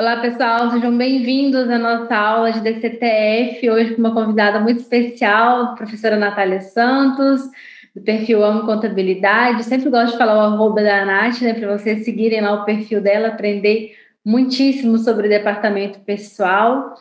Olá, pessoal, sejam bem-vindos à nossa aula de DCTF, hoje com uma convidada muito especial, a professora Natália Santos, do perfil Amo Contabilidade. Sempre gosto de falar o arroba da Nath, né, para vocês seguirem lá o perfil dela, aprender muitíssimo sobre o departamento pessoal.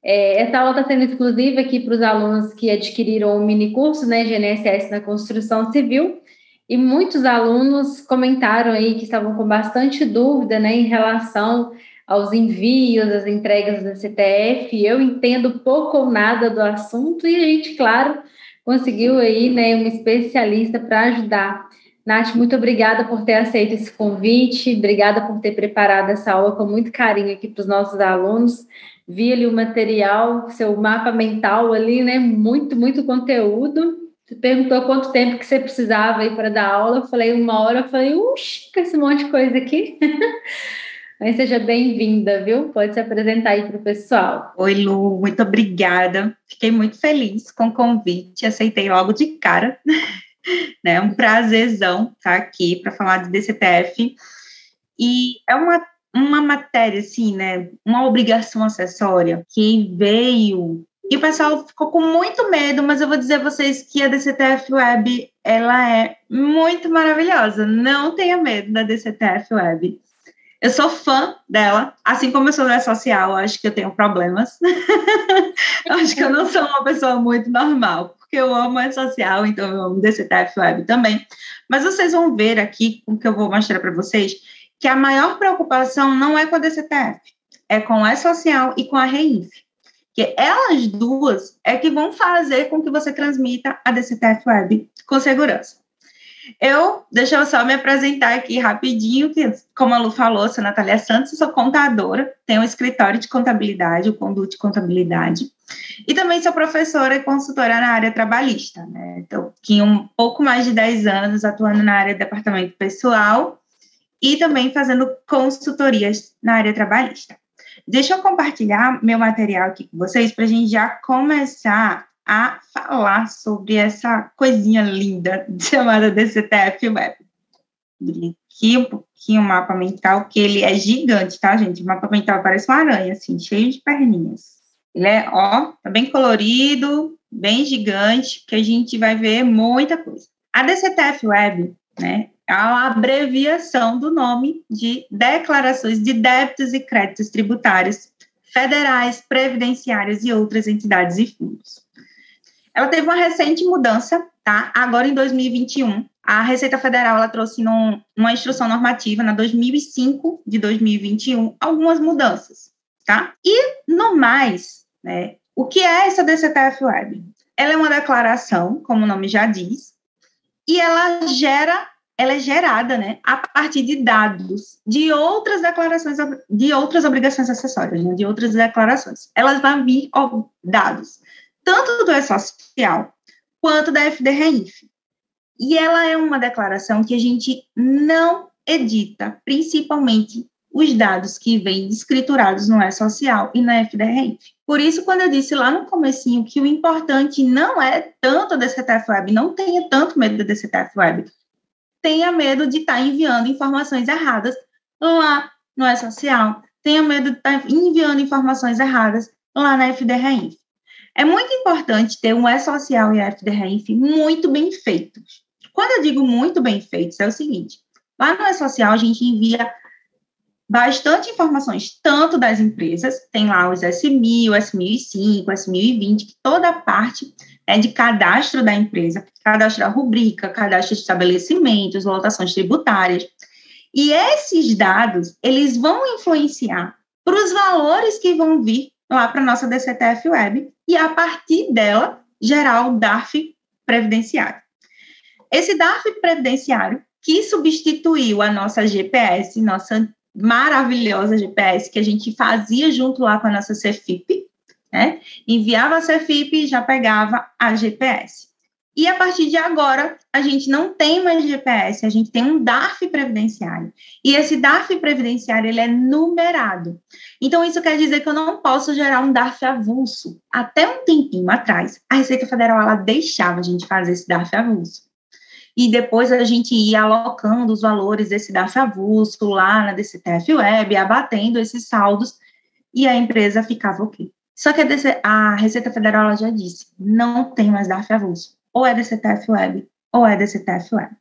É, essa aula está sendo exclusiva aqui para os alunos que adquiriram o mini curso, né, GNSS na construção civil, e muitos alunos comentaram aí que estavam com bastante dúvida, né, em relação aos envios, às entregas da CTF. Eu entendo pouco ou nada do assunto e a gente, claro, conseguiu aí, né, uma especialista para ajudar. Nath, muito obrigada por ter aceito esse convite, obrigada por ter preparado essa aula com muito carinho aqui para os nossos alunos. Vi ali o material, seu mapa mental ali, né? Muito, muito conteúdo. Você perguntou quanto tempo que você precisava aí para dar aula. Eu falei uma hora, eu falei, uxi, com esse monte de coisa aqui. Mas seja bem-vinda, viu? Pode se apresentar aí para o pessoal. Oi, Lu, muito obrigada. Fiquei muito feliz com o convite, aceitei logo de cara. É um prazerzão estar aqui para falar de DCTF. E é uma, uma matéria, assim, né? Uma obrigação acessória que veio. E o pessoal ficou com muito medo, mas eu vou dizer a vocês que a DCTF Web ela é muito maravilhosa. Não tenha medo da DCTF Web. Eu sou fã dela, assim como eu sou da social, acho que eu tenho problemas. acho que eu não sou uma pessoa muito normal, porque eu amo a social, então eu amo DCTF Web também. Mas vocês vão ver aqui, o que eu vou mostrar para vocês, que a maior preocupação não é com a DCTF, é com a social e com a REINF. Que elas duas é que vão fazer com que você transmita a DCTF Web com segurança. Eu, deixa eu só me apresentar aqui rapidinho, que, como a Lu falou, sou Natália Santos, sou contadora, tenho um escritório de contabilidade, o Conduto Contabilidade, e também sou professora e consultora na área trabalhista, né? Então, aqui um pouco mais de 10 anos atuando na área de departamento pessoal e também fazendo consultorias na área trabalhista. Deixa eu compartilhar meu material aqui com vocês para a gente já começar a falar sobre essa coisinha linda chamada DCTF Web. Aqui um pouquinho o mapa mental, que ele é gigante, tá, gente? O mapa mental parece uma aranha, assim, cheio de perninhas. Ele é, ó, tá bem colorido, bem gigante, que a gente vai ver muita coisa. A DCTF Web, né, é a abreviação do nome de Declarações de Débitos e Créditos Tributários Federais, Previdenciários e outras entidades e fundos. Ela teve uma recente mudança, tá? Agora em 2021, a Receita Federal ela trouxe num, uma instrução normativa na 2005 de 2021 algumas mudanças, tá? E no mais, né? O que é essa DCTF Web? Ela é uma declaração, como o nome já diz, e ela gera, ela é gerada, né, a partir de dados de outras declarações, de outras obrigações acessórias, né, de outras declarações. Elas vão vir dados tanto do E-Social quanto da FDRIF. E ela é uma declaração que a gente não edita, principalmente os dados que vêm escriturados no E-Social e na FDRIF. Por isso, quando eu disse lá no comecinho que o importante não é tanto a DCTF Web, não tenha tanto medo da DCTF Web, tenha medo de estar tá enviando informações erradas lá no E-Social, tenha medo de estar tá enviando informações erradas lá na FDRIF. É muito importante ter um E-Social e FDRIF muito bem feitos. Quando eu digo muito bem feitos, é o seguinte: lá no E-Social a gente envia bastante informações, tanto das empresas, tem lá os S1000, S1005, S1020, toda a parte é de cadastro da empresa, cadastro da rubrica, cadastro de estabelecimentos, lotações tributárias. E esses dados, eles vão influenciar para os valores que vão vir lá para a nossa DCTF Web e, a partir dela, gerar o DARF previdenciário. Esse DARF previdenciário, que substituiu a nossa GPS, nossa maravilhosa GPS, que a gente fazia junto lá com a nossa CFIP, né? enviava a CFIP e já pegava a GPS. E a partir de agora, a gente não tem mais GPS, a gente tem um DARF previdenciário. E esse DARF previdenciário, ele é numerado. Então, isso quer dizer que eu não posso gerar um DARF avulso. Até um tempinho atrás, a Receita Federal, ela deixava a gente fazer esse DARF avulso. E depois a gente ia alocando os valores desse DARF avulso lá na DCTF Web, abatendo esses saldos e a empresa ficava ok. Só que a, a Receita Federal já disse, não tem mais DARF avulso. Ou é DCTF Web, ou é DCTF Web.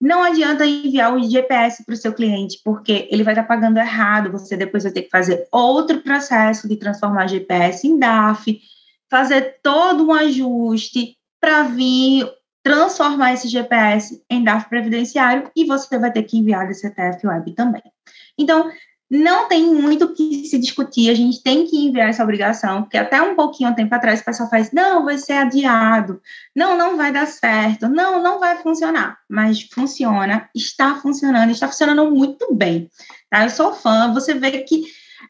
Não adianta enviar o GPS para o seu cliente, porque ele vai estar pagando errado, você depois vai ter que fazer outro processo de transformar GPS em DAF, fazer todo um ajuste para vir transformar esse GPS em DAF previdenciário e você vai ter que enviar a DCTF Web também. Então, não tem muito o que se discutir, a gente tem que enviar essa obrigação, porque até um pouquinho tempo atrás o pessoal faz, não, vai ser adiado, não, não vai dar certo, não, não vai funcionar, mas funciona, está funcionando, está funcionando muito bem, tá? Eu sou fã, você vê que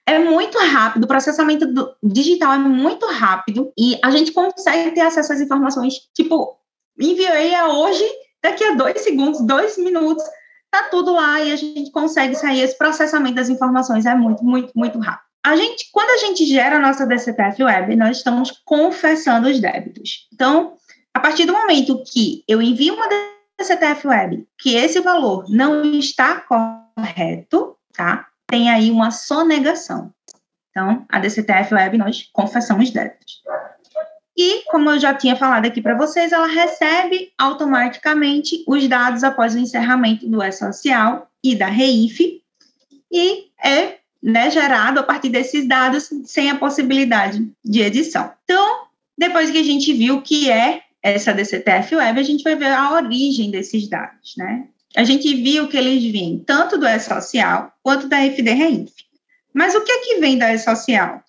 é muito rápido, o processamento digital é muito rápido e a gente consegue ter acesso às informações, tipo, enviei a hoje, daqui a dois segundos, dois minutos, tá tudo lá e a gente consegue sair. Esse processamento das informações é muito, muito, muito rápido. A gente, quando a gente gera a nossa DCTF Web, nós estamos confessando os débitos. Então, a partir do momento que eu envio uma DCTF Web, que esse valor não está correto, tá? Tem aí uma sonegação. Então, a DCTF Web, nós confessamos débitos. E, como eu já tinha falado aqui para vocês, ela recebe automaticamente os dados após o encerramento do E-Social e da REIF, e é né, gerado a partir desses dados sem a possibilidade de edição. Então, depois que a gente viu o que é essa DCTF Web, a gente vai ver a origem desses dados, né? A gente viu que eles vêm tanto do E-Social quanto da FD REIF. Mas o que é que vem da E-Social?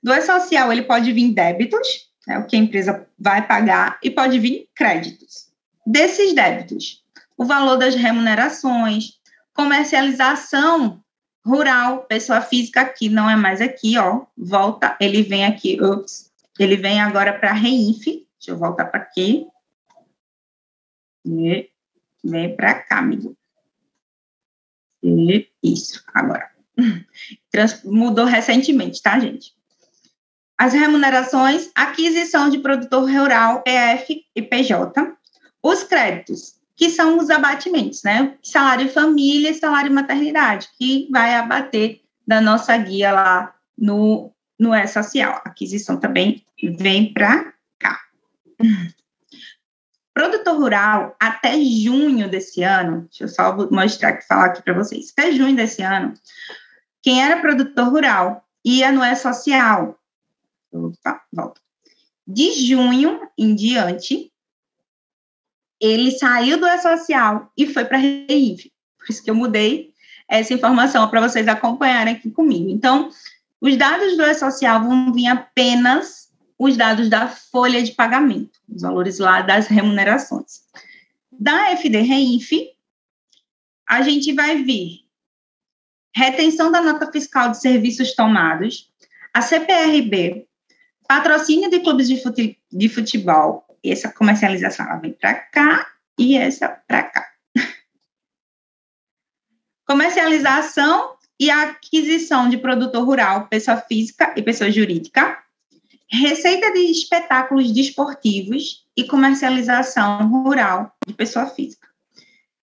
Do E-Social, ele pode vir débitos, né, o que a empresa vai pagar, e pode vir créditos. Desses débitos, o valor das remunerações, comercialização rural, pessoa física aqui, não é mais aqui, ó, volta, ele vem aqui, ups, ele vem agora para REINF, deixa eu voltar para aqui, e vem para cá, amigo. E isso, agora. Trans, mudou recentemente, tá, gente? As remunerações, aquisição de produtor rural, PF e PJ, os créditos, que são os abatimentos, né? Salário família e salário maternidade, que vai abater da nossa guia lá no, no E-Social. Aquisição também vem para cá. Produtor rural, até junho desse ano, deixa eu só mostrar aqui, falar aqui para vocês, até junho desse ano, quem era produtor rural ia no E-Social, Volta. De junho em diante, ele saiu do E-Social e foi para a REIF. Por isso que eu mudei essa informação para vocês acompanharem aqui comigo. Então, os dados do E-Social vão vir apenas os dados da folha de pagamento, os valores lá das remunerações. Da FD REIF, a gente vai vir retenção da nota fiscal de serviços tomados, a CPRB, Patrocínio de clubes de, fute, de futebol. Essa comercialização ela vem para cá e essa para cá. Comercialização e aquisição de produtor rural, pessoa física e pessoa jurídica. Receita de espetáculos desportivos e comercialização rural de pessoa física.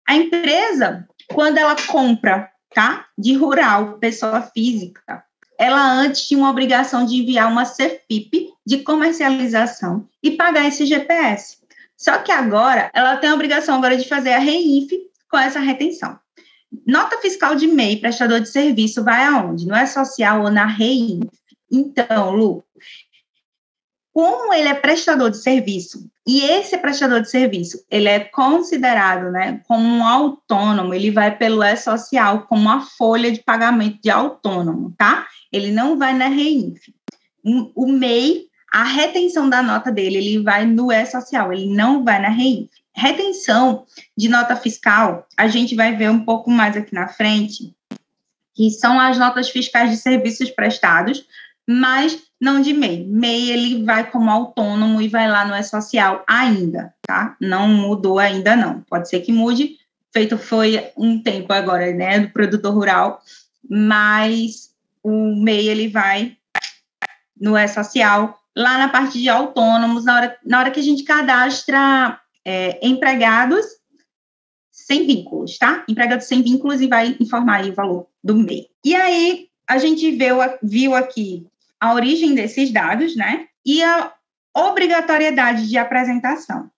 A empresa, quando ela compra, tá? De rural, pessoa física, ela antes tinha uma obrigação de enviar uma CFIP de comercialização e pagar esse GPS. Só que agora ela tem a obrigação agora de fazer a REINF com essa retenção. Nota fiscal de MEI, prestador de serviço, vai aonde? Não é social ou na REINF? Então, Lu, como ele é prestador de serviço e esse prestador de serviço ele é considerado né, como um autônomo, ele vai pelo E-Social como uma folha de pagamento de autônomo, tá? Ele não vai na REINF. O MEI, a retenção da nota dele, ele vai no E-Social, ele não vai na REINF. Retenção de nota fiscal, a gente vai ver um pouco mais aqui na frente, que são as notas fiscais de serviços prestados, mas não de MEI. MEI ele vai como autônomo e vai lá no E-Social ainda, tá? Não mudou ainda não. Pode ser que mude, feito foi um tempo agora, né, do produtor rural, mas o MEI ele vai no E-Social, lá na parte de autônomos, na hora, na hora que a gente cadastra é, empregados sem vínculos, tá? Empregados sem vínculos e vai informar aí o valor do MEI. E aí, a gente viu, viu aqui a origem desses dados, né? E a obrigatoriedade de apresentação.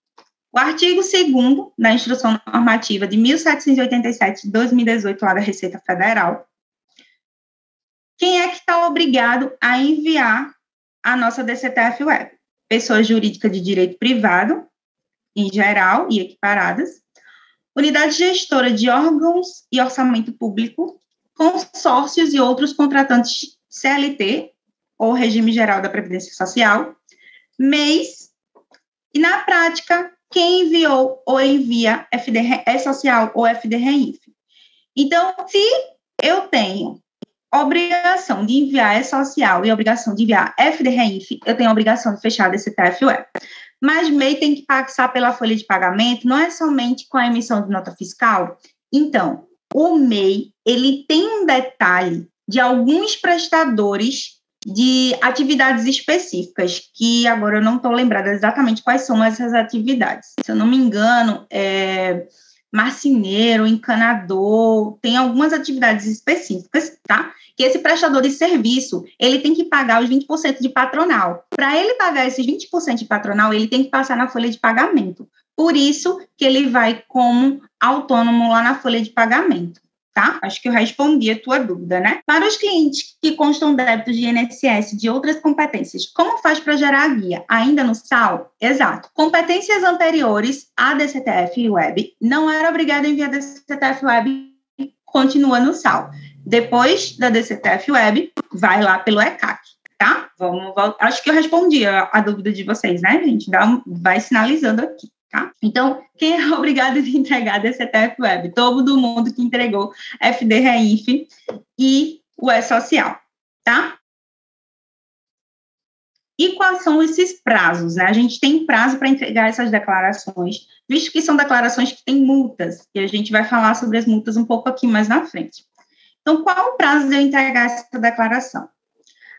O artigo 2 da Instrução Normativa de 1787 de 2018, lá da Receita Federal, quem é que está obrigado a enviar a nossa DCTF Web? Pessoa jurídica de direito privado, em geral e equiparadas, unidade gestora de órgãos e orçamento público, consórcios e outros contratantes CLT, ou Regime Geral da Previdência Social, MEIs, e na prática, quem enviou ou envia FD é social ou FDRINF. Então, se eu tenho obrigação de enviar é social e obrigação de enviar FDRINF, eu tenho obrigação de fechar desse TFUE. Mas MEI tem que passar pela folha de pagamento, não é somente com a emissão de nota fiscal. Então, o MEI, ele tem um detalhe de alguns prestadores de atividades específicas, que agora eu não estou lembrada exatamente quais são essas atividades. Se eu não me engano, é marceneiro, encanador, tem algumas atividades específicas, tá? Que esse prestador de serviço, ele tem que pagar os 20% de patronal. Para ele pagar esses 20% de patronal, ele tem que passar na folha de pagamento. Por isso que ele vai como autônomo lá na folha de pagamento tá? Acho que eu respondi a tua dúvida, né? Para os clientes que constam débitos de INSS de outras competências, como faz para gerar a guia? Ainda no SAL? Exato. Competências anteriores à DCTF Web, não era obrigado a enviar DCTF Web, continua no SAL. Depois da DCTF Web, vai lá pelo ECAC. Tá? Vamos voltar. Acho que eu respondi a, a dúvida de vocês, né, gente? Dá um, vai sinalizando aqui. Tá? Então, quem é obrigado a entregar DCTF Web? Todo mundo que entregou FD e o E-Social, tá? E quais são esses prazos? Né? A gente tem prazo para entregar essas declarações, visto que são declarações que têm multas, e a gente vai falar sobre as multas um pouco aqui mais na frente. Então, qual o prazo de eu entregar essa declaração?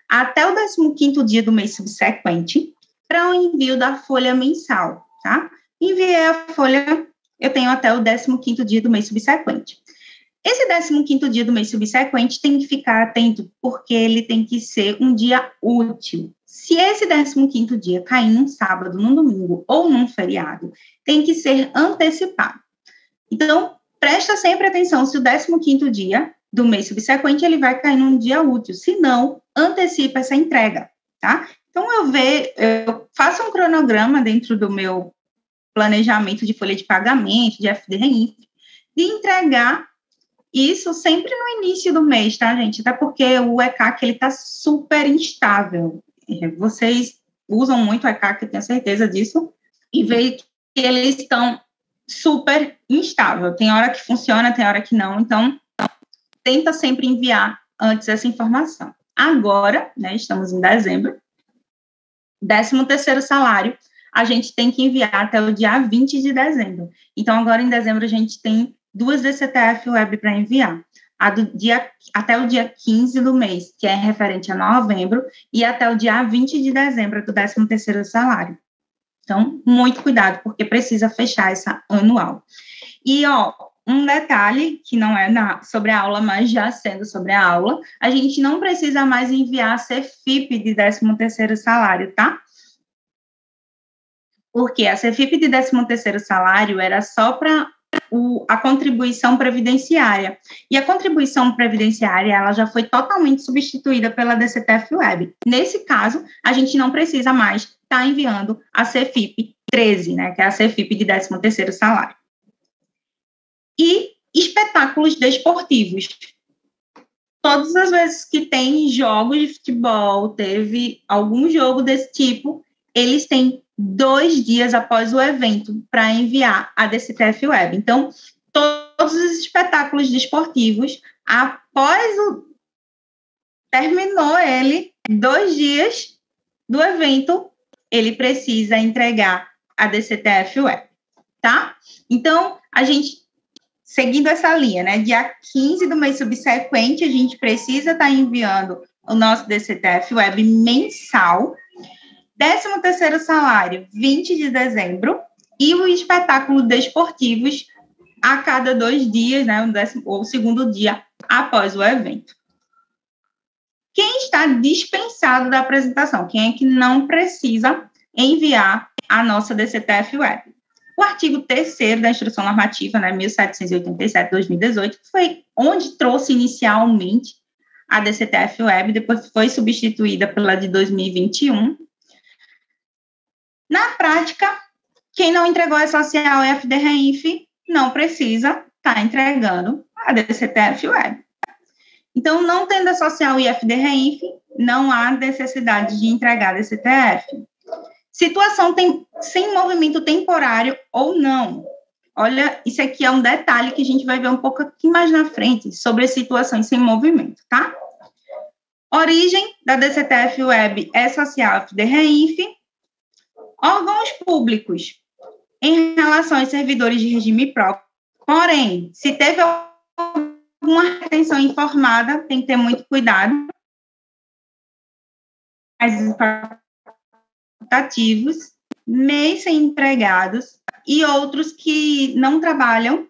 Até o 15º dia do mês subsequente, para o envio da folha mensal, tá? Enviei a folha, eu tenho até o 15º dia do mês subsequente. Esse 15º dia do mês subsequente tem que ficar atento, porque ele tem que ser um dia útil. Se esse 15º dia cair num sábado, num domingo ou num feriado, tem que ser antecipado. Então, presta sempre atenção se o 15º dia do mês subsequente ele vai cair num dia útil, se não, antecipa essa entrega, tá? Então, eu, ve, eu faço um cronograma dentro do meu planejamento de folha de pagamento, de FDRI, de entregar isso sempre no início do mês, tá, gente? Até porque o ECAC, ele está super instável. É, vocês usam muito o ECAC, eu tenho certeza disso, e veem que eles estão super instável. Tem hora que funciona, tem hora que não. Então, tenta sempre enviar antes essa informação. Agora, né, estamos em dezembro, 13 terceiro salário, a gente tem que enviar até o dia 20 de dezembro. Então, agora em dezembro, a gente tem duas DCTF web para enviar. A do dia, até o dia 15 do mês, que é referente a novembro, e até o dia 20 de dezembro do 13º salário. Então, muito cuidado, porque precisa fechar essa anual. E, ó, um detalhe que não é na, sobre a aula, mas já sendo sobre a aula, a gente não precisa mais enviar CFIP de 13º salário, tá? Porque a CFIP de 13º salário era só para a contribuição previdenciária. E a contribuição previdenciária, ela já foi totalmente substituída pela DCTF Web. Nesse caso, a gente não precisa mais estar tá enviando a CFIP 13, né, que é a CFIP de 13º salário. E espetáculos desportivos. Todas as vezes que tem jogos de futebol, teve algum jogo desse tipo, eles têm dois dias após o evento para enviar a DCTF Web. Então, todos os espetáculos desportivos, após o. Terminou ele, dois dias do evento, ele precisa entregar a DCTF Web, tá? Então, a gente, seguindo essa linha, né? Dia 15 do mês subsequente, a gente precisa estar tá enviando o nosso DCTF Web mensal 13 terceiro salário, 20 de dezembro, e o espetáculo desportivos a cada dois dias, né, o, décimo, ou o segundo dia após o evento. está dispensado da apresentação? Quem é que não precisa enviar a nossa DCTF Web? O artigo 3 da Instrução Normativa, né, 1787-2018, foi onde trouxe inicialmente a DCTF Web, depois foi substituída pela de 2021. Na prática, quem não entregou a social FDREINF não precisa estar tá entregando a DCTF Web. Então, não tendo a social e não há necessidade de entregar a DCTF. Situação tem, sem movimento temporário ou não. Olha, isso aqui é um detalhe que a gente vai ver um pouco aqui mais na frente sobre situações sem movimento, tá? Origem da DCTF Web é social de REINF. Órgãos públicos em relação aos servidores de regime próprio. Porém, se teve alguma retenção informada, tem que ter muito cuidado. As facultativos, MEI sem empregados e outros que não trabalham,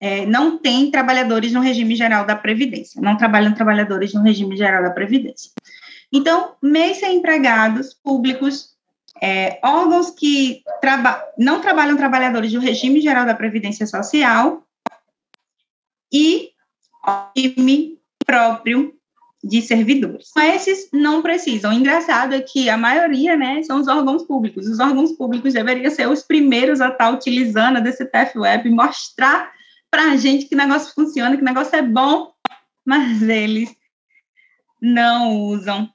é, não têm trabalhadores no regime geral da Previdência, não trabalham trabalhadores no regime geral da Previdência. Então, MEI sem empregados públicos, é, órgãos que traba não trabalham trabalhadores do regime geral da Previdência Social e time próprio de servidores. Esses não precisam. Engraçado é que a maioria, né, são os órgãos públicos. Os órgãos públicos deveriam ser os primeiros a estar utilizando a DCTF Web, mostrar para a gente que negócio funciona, que negócio é bom, mas eles não usam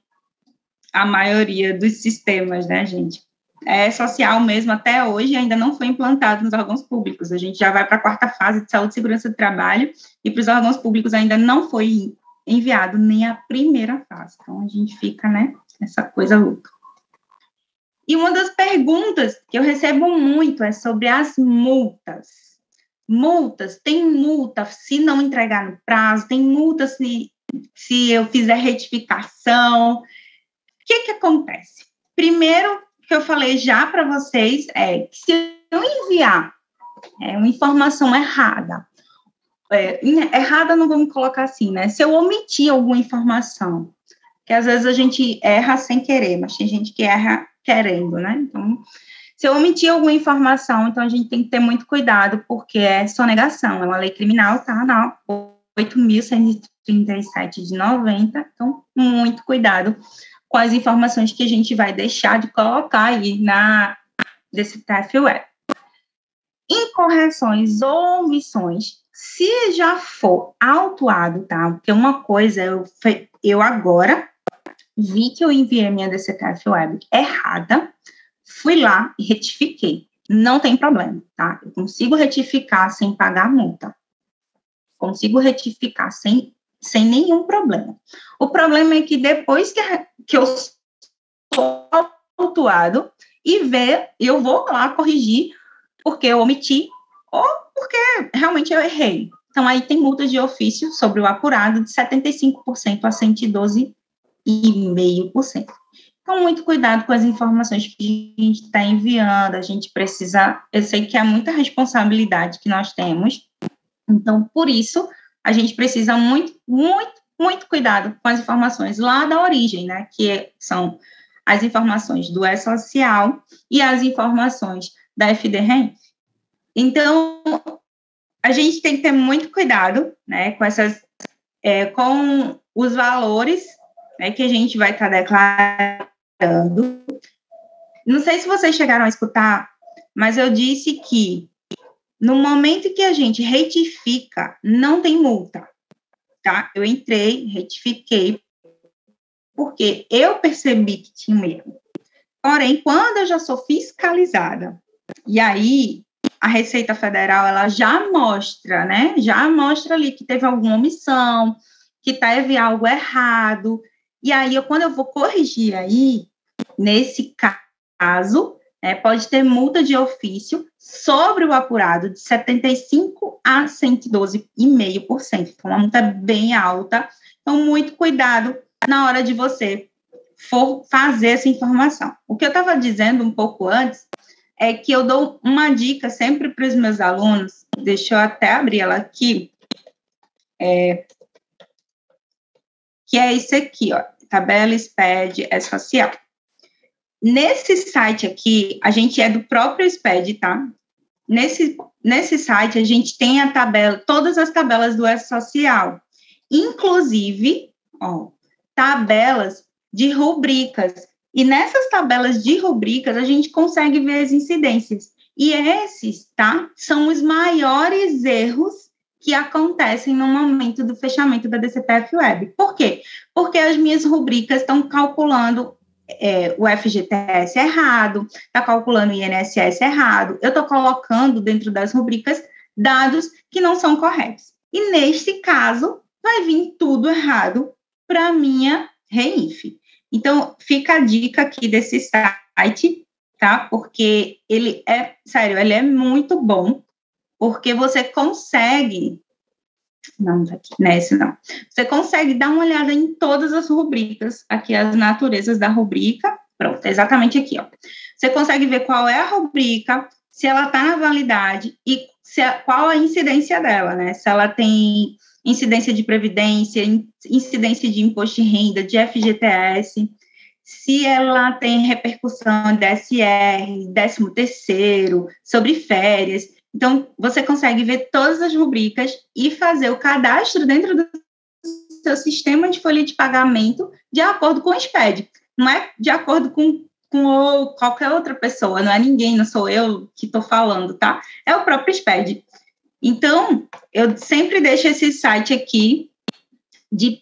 a maioria dos sistemas, né, gente? É social mesmo, até hoje ainda não foi implantado nos órgãos públicos. A gente já vai para a quarta fase de saúde e segurança do trabalho, e para os órgãos públicos ainda não foi enviado nem a primeira fase. Então, a gente fica, né, essa coisa louca. E uma das perguntas que eu recebo muito é sobre as multas. Multas, tem multa se não entregar no prazo, tem multa se, se eu fizer retificação. O que, que acontece? Primeiro, que eu falei já para vocês é que se eu enviar é, uma informação errada é, errada não vamos colocar assim, né? Se eu omitir alguma informação, que às vezes a gente erra sem querer, mas tem gente que erra querendo, né? Então, se eu omitir alguma informação, então a gente tem que ter muito cuidado, porque é sonegação, é uma lei criminal, tá? Na 8.137 de 90, então muito cuidado as informações que a gente vai deixar de colocar aí na desse Web. Incorreções ou omissões se já for autuado, tá? Porque uma coisa, eu, eu agora vi que eu enviei minha DCTF Web errada, fui lá e retifiquei. Não tem problema, tá? Eu consigo retificar sem pagar multa. Consigo retificar sem, sem nenhum problema. O problema é que depois que, que eu sou autuado e ver, eu vou lá corrigir, porque eu omiti ou porque realmente eu errei. Então, aí tem multa de ofício sobre o apurado de 75% a 112,5%. Então, muito cuidado com as informações que a gente está enviando, a gente precisa, eu sei que é muita responsabilidade que nós temos, então, por isso, a gente precisa muito, muito, muito cuidado com as informações lá da origem, né, que são as informações do E-Social e as informações da FDREM, então, a gente tem que ter muito cuidado, né, com essas, é, com os valores, né, que a gente vai estar tá declarando. Não sei se vocês chegaram a escutar, mas eu disse que no momento que a gente retifica, não tem multa, tá? Eu entrei, retifiquei, porque eu percebi que tinha um erro. Porém, quando eu já sou fiscalizada, e aí a Receita Federal ela já mostra, né? Já mostra ali que teve alguma omissão, que teve algo errado. E aí, eu, quando eu vou corrigir aí, nesse caso, é, pode ter multa de ofício sobre o apurado de 75 a 112,5%. Então, uma multa bem alta. Então, muito cuidado na hora de você for fazer essa informação. O que eu estava dizendo um pouco antes é que eu dou uma dica sempre para os meus alunos, deixa eu até abrir ela aqui, é, que é isso aqui, ó. tabela SPED é social. Nesse site aqui, a gente é do próprio SPED, tá? Nesse, nesse site, a gente tem a tabela, todas as tabelas do S-Social, inclusive, ó, tabelas de rubricas. E nessas tabelas de rubricas, a gente consegue ver as incidências. E esses, tá, são os maiores erros que acontecem no momento do fechamento da DCPF Web. Por quê? Porque as minhas rubricas estão calculando é, o FGTS errado, está calculando o INSS errado, eu estou colocando dentro das rubricas dados que não são corretos. E neste caso, vai vir tudo errado para a minha REINF. Então, fica a dica aqui desse site, tá? Porque ele é, sério, ele é muito bom porque você consegue. Não, tá aqui, nesse não. Você consegue dar uma olhada em todas as rubricas, aqui as naturezas da rubrica. Pronto, exatamente aqui, ó. Você consegue ver qual é a rubrica, se ela está na validade e a, qual a incidência dela, né? Se ela tem incidência de previdência, incidência de imposto de renda, de FGTS, se ela tem repercussão de SR, 13 terceiro, sobre férias. Então, você consegue ver todas as rubricas e fazer o cadastro dentro do seu sistema de folha de pagamento de acordo com o SPED. Não é de acordo com, com qualquer outra pessoa, não é ninguém, não sou eu que estou falando, tá? É o próprio SPED. Então, eu sempre deixo esse site aqui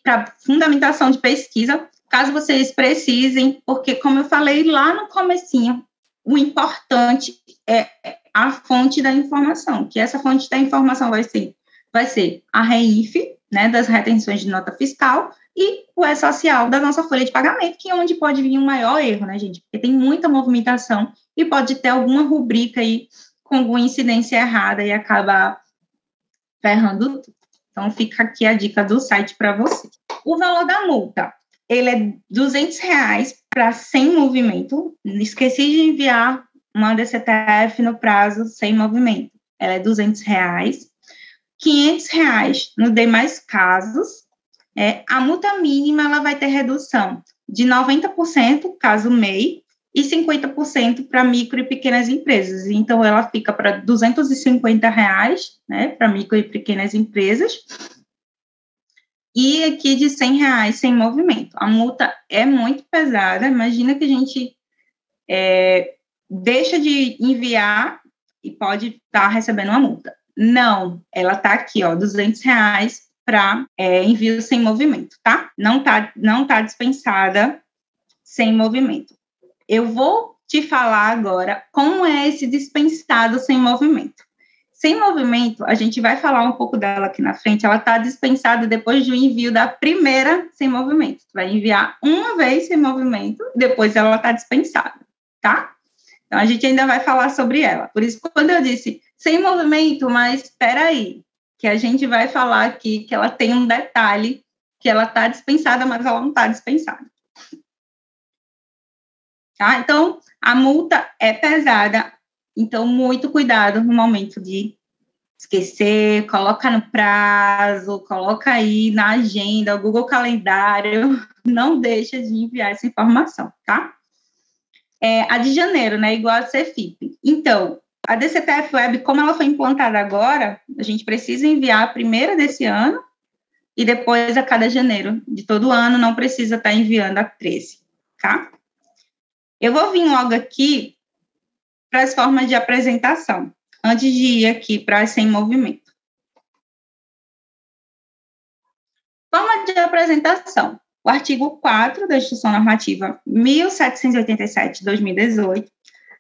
para fundamentação de pesquisa, caso vocês precisem, porque como eu falei lá no comecinho, o importante é a fonte da informação, que essa fonte da informação vai ser, vai ser a REIF, né, das retenções de nota fiscal, e o E-Social da nossa folha de pagamento, que é onde pode vir um maior erro, né, gente? Porque tem muita movimentação e pode ter alguma rubrica aí com alguma incidência errada e acabar ferrando tudo. Então, fica aqui a dica do site para você. O valor da multa, ele é 200 reais para sem movimento. Esqueci de enviar uma DCTF no prazo sem movimento. Ela é 200 reais. 500 reais nos demais casos. É, a multa mínima ela vai ter redução de 90% caso MEI e 50% para micro e pequenas empresas. Então, ela fica para 250 reais, né, para micro e pequenas empresas, e aqui de 100 reais sem movimento. A multa é muito pesada, imagina que a gente é, deixa de enviar e pode estar tá recebendo uma multa. Não, ela está aqui, ó, 200 reais para é, envio sem movimento, tá? Não tá, não tá dispensada sem movimento. Eu vou te falar agora como é esse dispensado sem movimento. Sem movimento, a gente vai falar um pouco dela aqui na frente, ela está dispensada depois do envio da primeira sem movimento. Vai enviar uma vez sem movimento, depois ela está dispensada, tá? Então, a gente ainda vai falar sobre ela. Por isso, quando eu disse sem movimento, mas espera aí, que a gente vai falar aqui que ela tem um detalhe, que ela está dispensada, mas ela não está dispensada. Tá? Então, a multa é pesada, então muito cuidado no momento de esquecer, coloca no prazo, coloca aí na agenda, Google Calendário, não deixa de enviar essa informação, tá? é, a de janeiro, né, igual a CFIP. Então, a DCTF Web, como ela foi implantada agora, a gente precisa enviar a primeira desse ano e depois a cada janeiro de todo ano, não precisa estar tá enviando a 13, tá? Eu vou vir logo aqui para as formas de apresentação, antes de ir aqui para sem movimento. Forma de apresentação o artigo 4 da Instituição Normativa 1787-2018,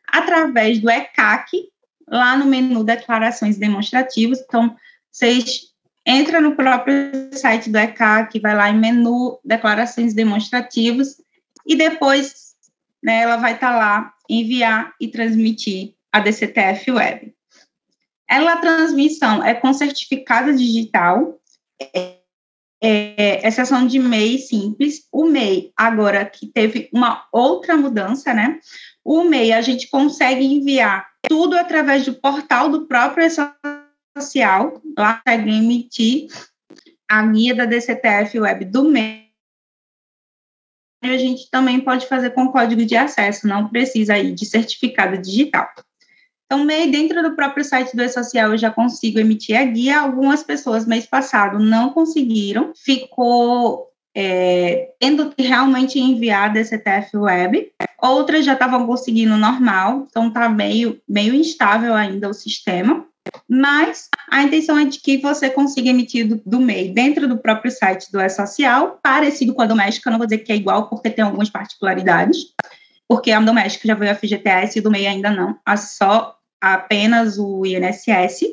através do ECAC, lá no menu Declarações Demonstrativas. Então, vocês entram no próprio site do ECAC, vai lá em menu Declarações Demonstrativas, e depois né, ela vai estar tá lá, enviar e transmitir a DCTF Web. Ela, a transmissão é com certificado digital, é, é, exceção de MEI simples. O MEI, agora que teve uma outra mudança, né? O MEI, a gente consegue enviar tudo através do portal do próprio social, lá consegue emitir a guia da DCTF Web do MEI a gente também pode fazer com código de acesso, não precisa aí de certificado digital. Então, meio dentro do próprio site do E-Social eu já consigo emitir a guia. Algumas pessoas, mês passado, não conseguiram, ficou é, tendo que realmente enviar DCTF Web. Outras já estavam conseguindo normal, então está meio, meio instável ainda o sistema. Mas a intenção é de que você consiga emitir do, do MEI dentro do próprio site do E-Social, parecido com a doméstica, não vou dizer que é igual, porque tem algumas particularidades, porque a doméstica já veio a FGTS e do MEI ainda não, a só apenas o INSS.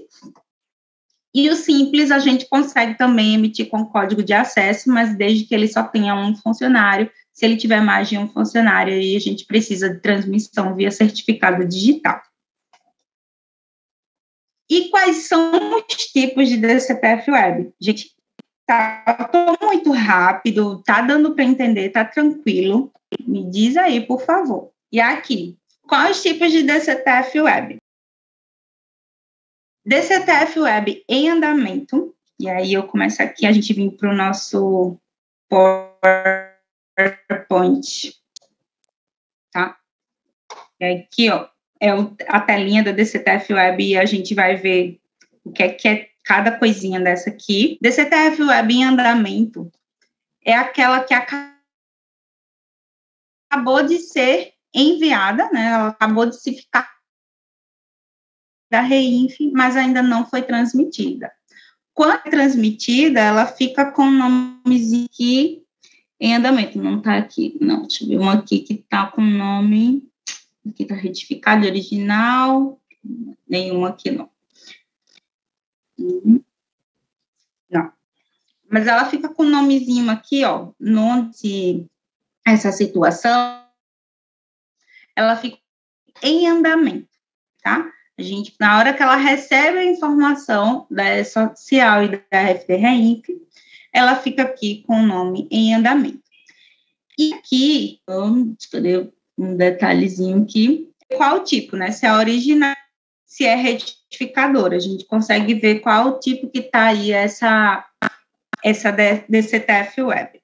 E o simples a gente consegue também emitir com código de acesso, mas desde que ele só tenha um funcionário. Se ele tiver mais de um funcionário, aí a gente precisa de transmissão via certificado digital. E quais são os tipos de DCPF Web? Gente, tá muito rápido, tá dando para entender, tá tranquilo? Me diz aí, por favor. E aqui, quais os tipos de DCTF Web? DCTF Web em andamento, e aí eu começo aqui, a gente vem para o nosso PowerPoint, tá? E aqui, ó, é a telinha da DCTF Web e a gente vai ver o que é, que é cada coisinha dessa aqui. DCTF Web em andamento é aquela que acabou de ser enviada, né? Ela acabou de se ficar da REINF, mas ainda não foi transmitida. Quando é transmitida, ela fica com o nomezinho aqui em andamento. Não está aqui, não. Deixa eu ver uma aqui que está com o nome. Aqui está retificado, original. Nenhuma aqui, não. Não. Mas ela fica com o nomezinho aqui, ó, onde essa situação, ela fica em andamento, tá? A gente, na hora que ela recebe a informação da social e da FDRINF, ela fica aqui com o nome em andamento. E aqui, vamos fazer um detalhezinho aqui, qual o tipo, né? Se é original, se é retificadora. A gente consegue ver qual o tipo que está aí essa, essa DCTF Web.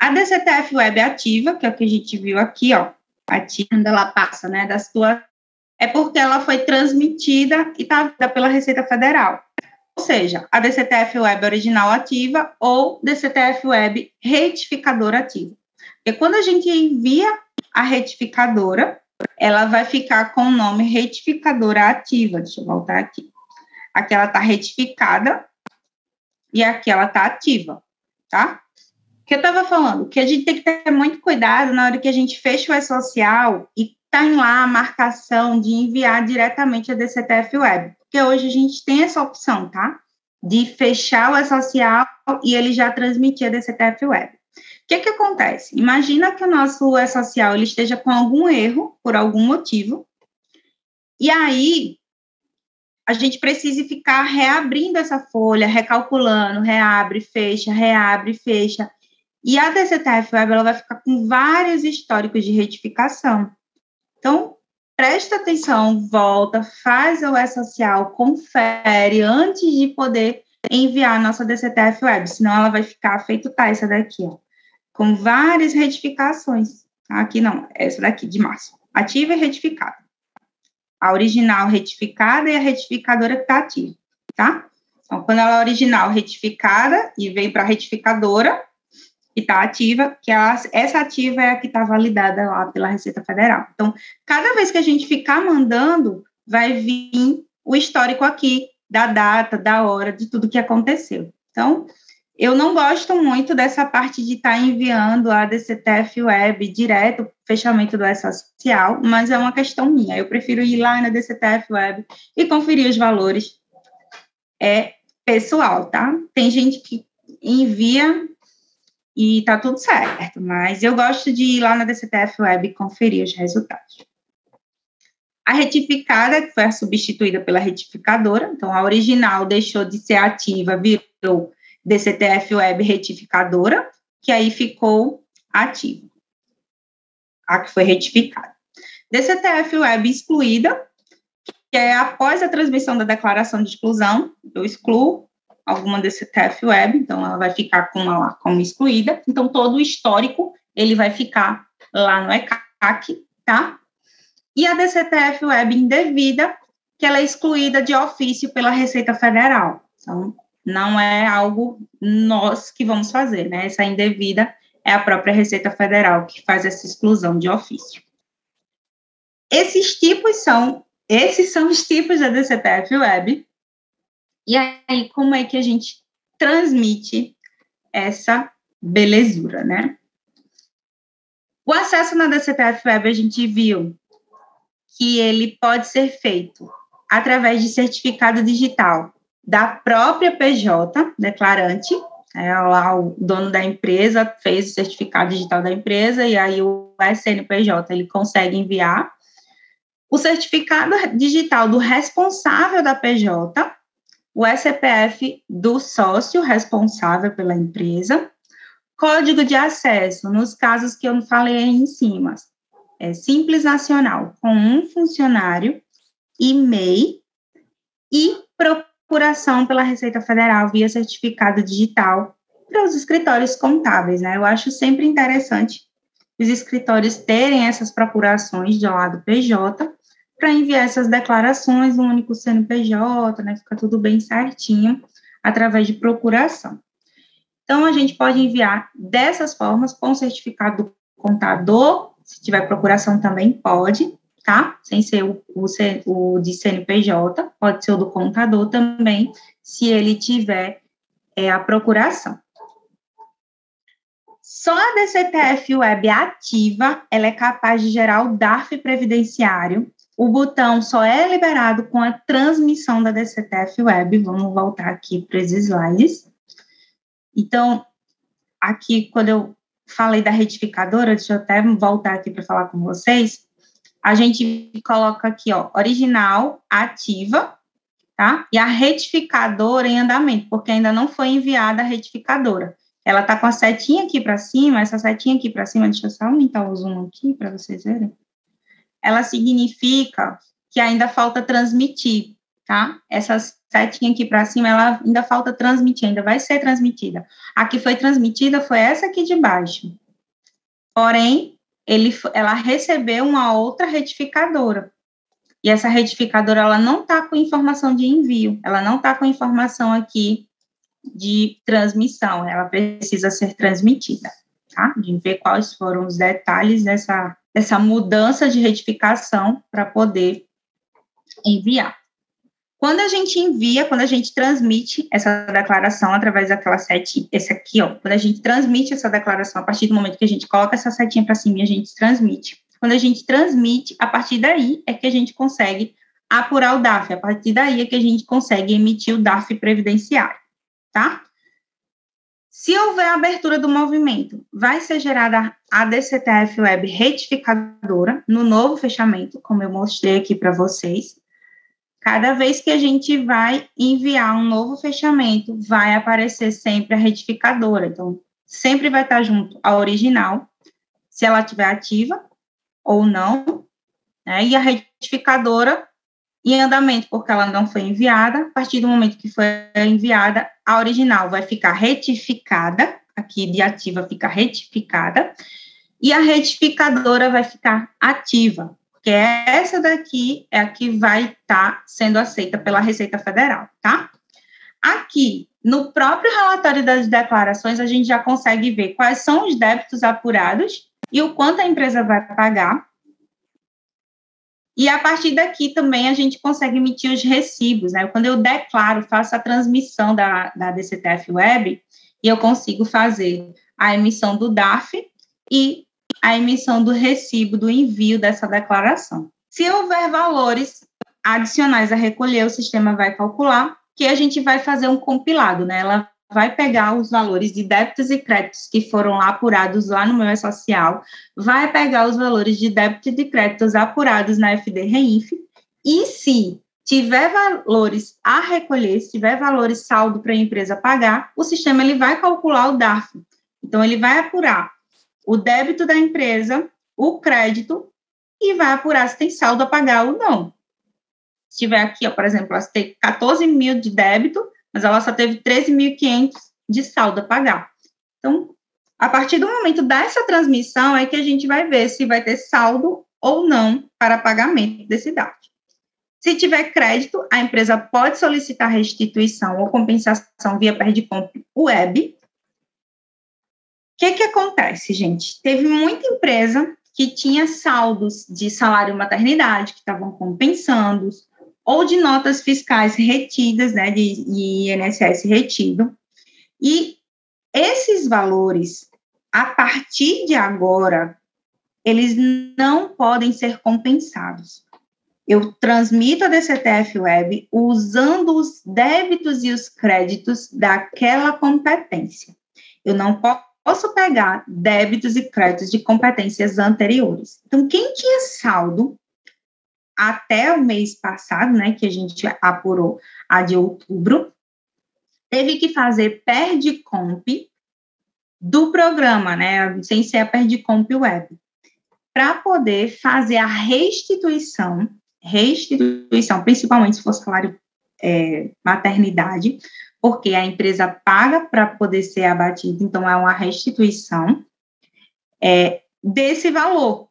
A DCTF Web ativa, que é o que a gente viu aqui, ó, ativa, ela passa, né, da sua é porque ela foi transmitida e está pela Receita Federal. Ou seja, a DCTF Web original ativa ou DCTF Web retificadora ativa. Porque quando a gente envia a retificadora, ela vai ficar com o nome retificadora ativa. Deixa eu voltar aqui. Aqui ela está retificada e aqui ela está ativa, tá? O que eu estava falando, que a gente tem que ter muito cuidado na hora que a gente fecha o E-Social e tem lá a marcação de enviar diretamente a DCTF Web, porque hoje a gente tem essa opção, tá? De fechar o E-Social e ele já transmitir a DCTF Web. O que que acontece? Imagina que o nosso E-Social ele esteja com algum erro, por algum motivo, e aí a gente precisa ficar reabrindo essa folha, recalculando, reabre, fecha, reabre, fecha. E a DCTF Web ela vai ficar com vários históricos de retificação. Então, presta atenção, volta, faz o E-Social, confere antes de poder enviar a nossa DCTF Web, senão ela vai ficar feito tá, essa daqui, ó, com várias retificações. Aqui não, essa daqui, de março. Ativa e retificada. A original retificada e a retificadora que está ativa, tá? Então, quando ela é original retificada e vem para a retificadora, que está ativa, que ela, essa ativa é a que está validada lá pela Receita Federal. Então, cada vez que a gente ficar mandando, vai vir o histórico aqui da data, da hora, de tudo que aconteceu. Então, eu não gosto muito dessa parte de estar tá enviando a DCTF Web direto, fechamento do E-Social, mas é uma questão minha. Eu prefiro ir lá na DCTF Web e conferir os valores. É pessoal, tá? Tem gente que envia e tá tudo certo, mas eu gosto de ir lá na DCTF Web e conferir os resultados. A retificada, que foi substituída pela retificadora, então a original deixou de ser ativa, virou DCTF Web retificadora, que aí ficou ativa. A que foi retificada. DCTF Web excluída, que é após a transmissão da declaração de exclusão, eu excluo alguma DCTF web, então ela vai ficar com uma como excluída. Então, todo o histórico, ele vai ficar lá no ECAC, tá? E a DCTF web indevida, que ela é excluída de ofício pela Receita Federal. Então, não é algo nós que vamos fazer, né? Essa indevida é a própria Receita Federal que faz essa exclusão de ofício. Esses tipos são, esses são os tipos da DCTF Web. E aí, como é que a gente transmite essa belezura, né? O acesso na DCTF Web, a gente viu que ele pode ser feito através de certificado digital da própria PJ declarante, é, lá o dono da empresa fez o certificado digital da empresa e aí o SNPJ ele consegue enviar o certificado digital do responsável da PJ, o SPF do sócio responsável pela empresa, código de acesso, nos casos que eu falei aí em cima, é simples nacional, com um funcionário, e-mail e procuração pela Receita Federal via certificado digital para os escritórios contábeis, né? Eu acho sempre interessante os escritórios terem essas procurações do lado PJ para enviar essas declarações no único CNPJ, né? Fica tudo bem certinho através de procuração. Então, a gente pode enviar dessas formas com certificado do contador, se tiver procuração também pode, tá? Sem ser o, o, o de CNPJ, pode ser o do contador também, se ele tiver é, a procuração. Só a DCTF Web ativa, ela é capaz de gerar o DARF previdenciário. O botão só é liberado com a transmissão da DCTF Web. Vamos voltar aqui para os slides. Então, aqui, quando eu falei da retificadora, deixa eu até voltar aqui para falar com vocês a gente coloca aqui, ó, original, ativa, tá? E a retificadora em andamento, porque ainda não foi enviada a retificadora. Ela tá com a setinha aqui para cima, essa setinha aqui para cima, deixa eu só aumentar o zoom aqui para vocês verem. Ela significa que ainda falta transmitir, tá? Essa setinha aqui para cima, ela ainda falta transmitir, ainda vai ser transmitida. A que foi transmitida foi essa aqui de baixo. Porém, ele, ela recebeu uma outra retificadora. E essa retificadora, ela não está com informação de envio, ela não está com informação aqui de transmissão, ela precisa ser transmitida, tá? De ver quais foram os detalhes dessa, dessa mudança de retificação para poder enviar. Quando a gente envia, quando a gente transmite essa declaração através daquela sete, esse aqui, ó, quando a gente transmite essa declaração, a partir do momento que a gente coloca essa setinha para cima e a gente transmite, quando a gente transmite, a partir daí é que a gente consegue apurar o DAF, a partir daí é que a gente consegue emitir o DAF previdenciário, tá? Se houver abertura do movimento, vai ser gerada a DCTF Web retificadora no novo fechamento, como eu mostrei aqui para vocês. Cada vez que a gente vai enviar um novo fechamento, vai aparecer sempre a retificadora. Então, sempre vai estar junto a original, se ela estiver ativa ou não, né? E a retificadora em andamento, porque ela não foi enviada. A partir do momento que foi enviada, a original vai ficar retificada, aqui de ativa fica retificada, e a retificadora vai ficar ativa que essa daqui é a que vai estar tá sendo aceita pela Receita Federal, tá? Aqui, no próprio relatório das declarações, a gente já consegue ver quais são os débitos apurados e o quanto a empresa vai pagar. E a partir daqui também a gente consegue emitir os recibos, né? Quando eu declaro, faço a transmissão da, da DCTF Web, e eu consigo fazer a emissão do DAF e a emissão do recibo do envio dessa declaração. Se houver valores adicionais a recolher, o sistema vai calcular que a gente vai fazer um compilado, né? Ela vai pegar os valores de débitos e créditos que foram lá apurados lá no meu social, vai pegar os valores de débitos e de créditos apurados na FD Reinf, e se tiver valores a recolher, se tiver valores saldo para a empresa pagar, o sistema ele vai calcular o DARF. Então, ele vai apurar o débito da empresa, o crédito, e vai apurar se tem saldo a pagar ou não. Se tiver aqui, ó, por exemplo, se tem 14 mil de débito, mas ela só teve 13.500 de saldo a pagar. Então, a partir do momento dessa transmissão é que a gente vai ver se vai ter saldo ou não para pagamento desse dado. Se tiver crédito, a empresa pode solicitar restituição ou compensação via Perdicomp web. O que, que acontece, gente? Teve muita empresa que tinha saldos de salário maternidade que estavam compensando, ou de notas fiscais retidas, né, de, de INSS retido. E esses valores, a partir de agora, eles não podem ser compensados. Eu transmito a DCTF Web usando os débitos e os créditos daquela competência. Eu não posso pegar débitos e créditos de competências anteriores. Então, quem tinha saldo até o mês passado, né, que a gente apurou a de outubro, teve que fazer Perdicomp do programa, né, sem ser a Perdicomp Web, para poder fazer a restituição, restituição, principalmente se for salário é, maternidade, porque a empresa paga para poder ser abatido, então é uma restituição é, desse valor,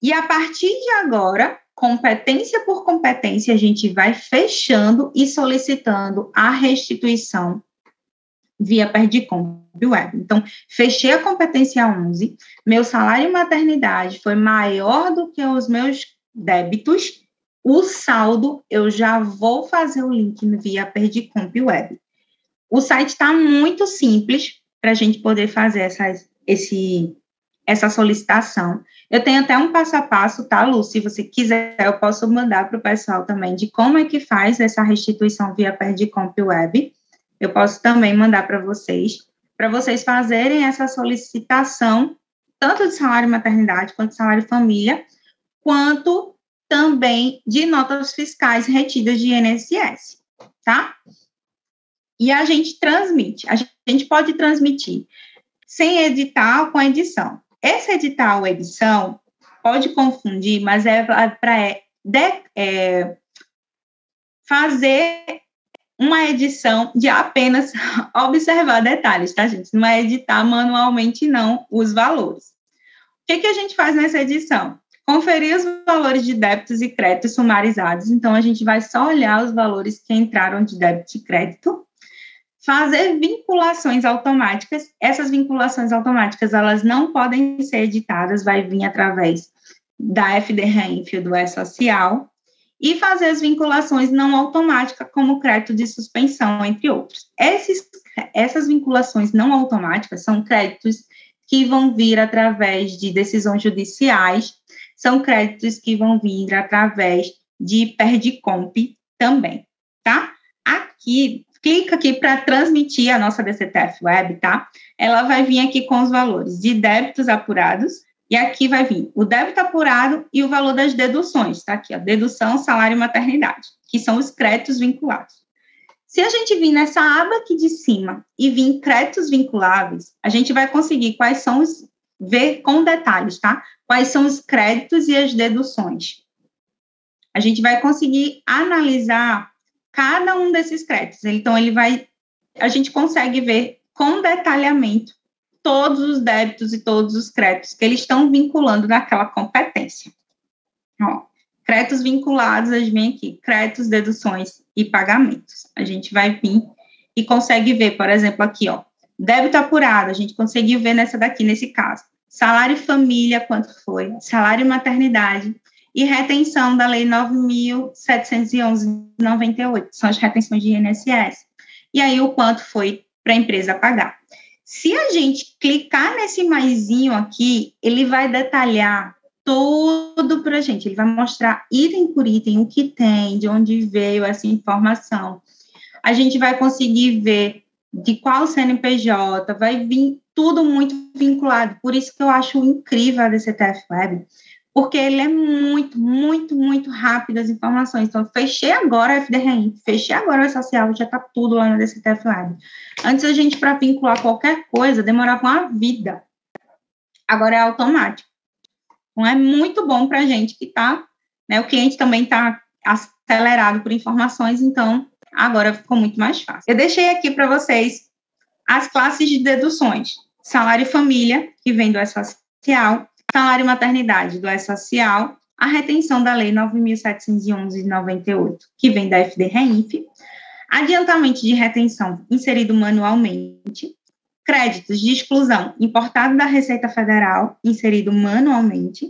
e a partir de agora, competência por competência, a gente vai fechando e solicitando a restituição via Perdicom Web. Então, fechei a competência 11, meu salário maternidade foi maior do que os meus débitos, o saldo eu já vou fazer o link via Perdicomp Web. O site está muito simples para a gente poder fazer essas, esse, essa solicitação. Eu tenho até um passo a passo, tá, Lu? Se você quiser, eu posso mandar para o pessoal também de como é que faz essa restituição via Perdicomp Web. Eu posso também mandar para vocês, para vocês fazerem essa solicitação, tanto de salário maternidade quanto de salário família, quanto também de notas fiscais retidas de INSS, tá? E a gente transmite, a gente pode transmitir sem editar com edição. Essa edital edição pode confundir, mas é para é, é, fazer uma edição de apenas observar detalhes, tá, gente? Não é editar manualmente, não, os valores. O que, que a gente faz nessa edição? Conferir os valores de débitos e créditos sumarizados. Então, a gente vai só olhar os valores que entraram de débito e crédito fazer vinculações automáticas. Essas vinculações automáticas, elas não podem ser editadas, vai vir através da FD Renfield do E-Social, e fazer as vinculações não automáticas, como crédito de suspensão, entre outros. Esses, essas vinculações não automáticas são créditos que vão vir através de decisões judiciais, são créditos que vão vir através de Perdicomp também, tá? Aqui clica aqui para transmitir a nossa DCTF Web, tá? Ela vai vir aqui com os valores de débitos apurados, e aqui vai vir o débito apurado e o valor das deduções, tá? Aqui, ó, dedução, salário e maternidade, que são os créditos vinculados. Se a gente vir nessa aba aqui de cima e vir créditos vinculáveis, a gente vai conseguir quais são os, ver com detalhes, tá? Quais são os créditos e as deduções. A gente vai conseguir analisar cada um desses créditos. Então, ele vai, a gente consegue ver com detalhamento todos os débitos e todos os créditos que eles estão vinculando naquela competência. Ó, créditos vinculados, a gente vem aqui, créditos, deduções e pagamentos. A gente vai vir e consegue ver, por exemplo, aqui, ó, débito apurado, a gente conseguiu ver nessa daqui, nesse caso. Salário família, quanto foi? Salário maternidade, e retenção da Lei 9.711-98, são as retenções de INSS. E aí, o quanto foi para a empresa pagar. Se a gente clicar nesse maisinho aqui, ele vai detalhar tudo para a gente. Ele vai mostrar item por item o que tem, de onde veio essa informação. A gente vai conseguir ver de qual CNPJ, vai vir tudo muito vinculado. Por isso que eu acho incrível a DCTF Web, porque ele é muito, muito, muito rápido as informações. Então, fechei agora a FDRI, fechei agora o social, já está tudo lá no DCTF Lab. Antes a gente, para vincular qualquer coisa, demorava uma vida. Agora é automático. Então, é muito bom para a gente que está, né, o cliente também está acelerado por informações, então agora ficou muito mais fácil. Eu deixei aqui para vocês as classes de deduções: salário família, que vem do S-Social, salário maternidade do S-Social, a retenção da Lei 9.711 de 98, que vem da FD-REINF, adiantamento de retenção inserido manualmente, créditos de exclusão importado da Receita Federal, inserido manualmente,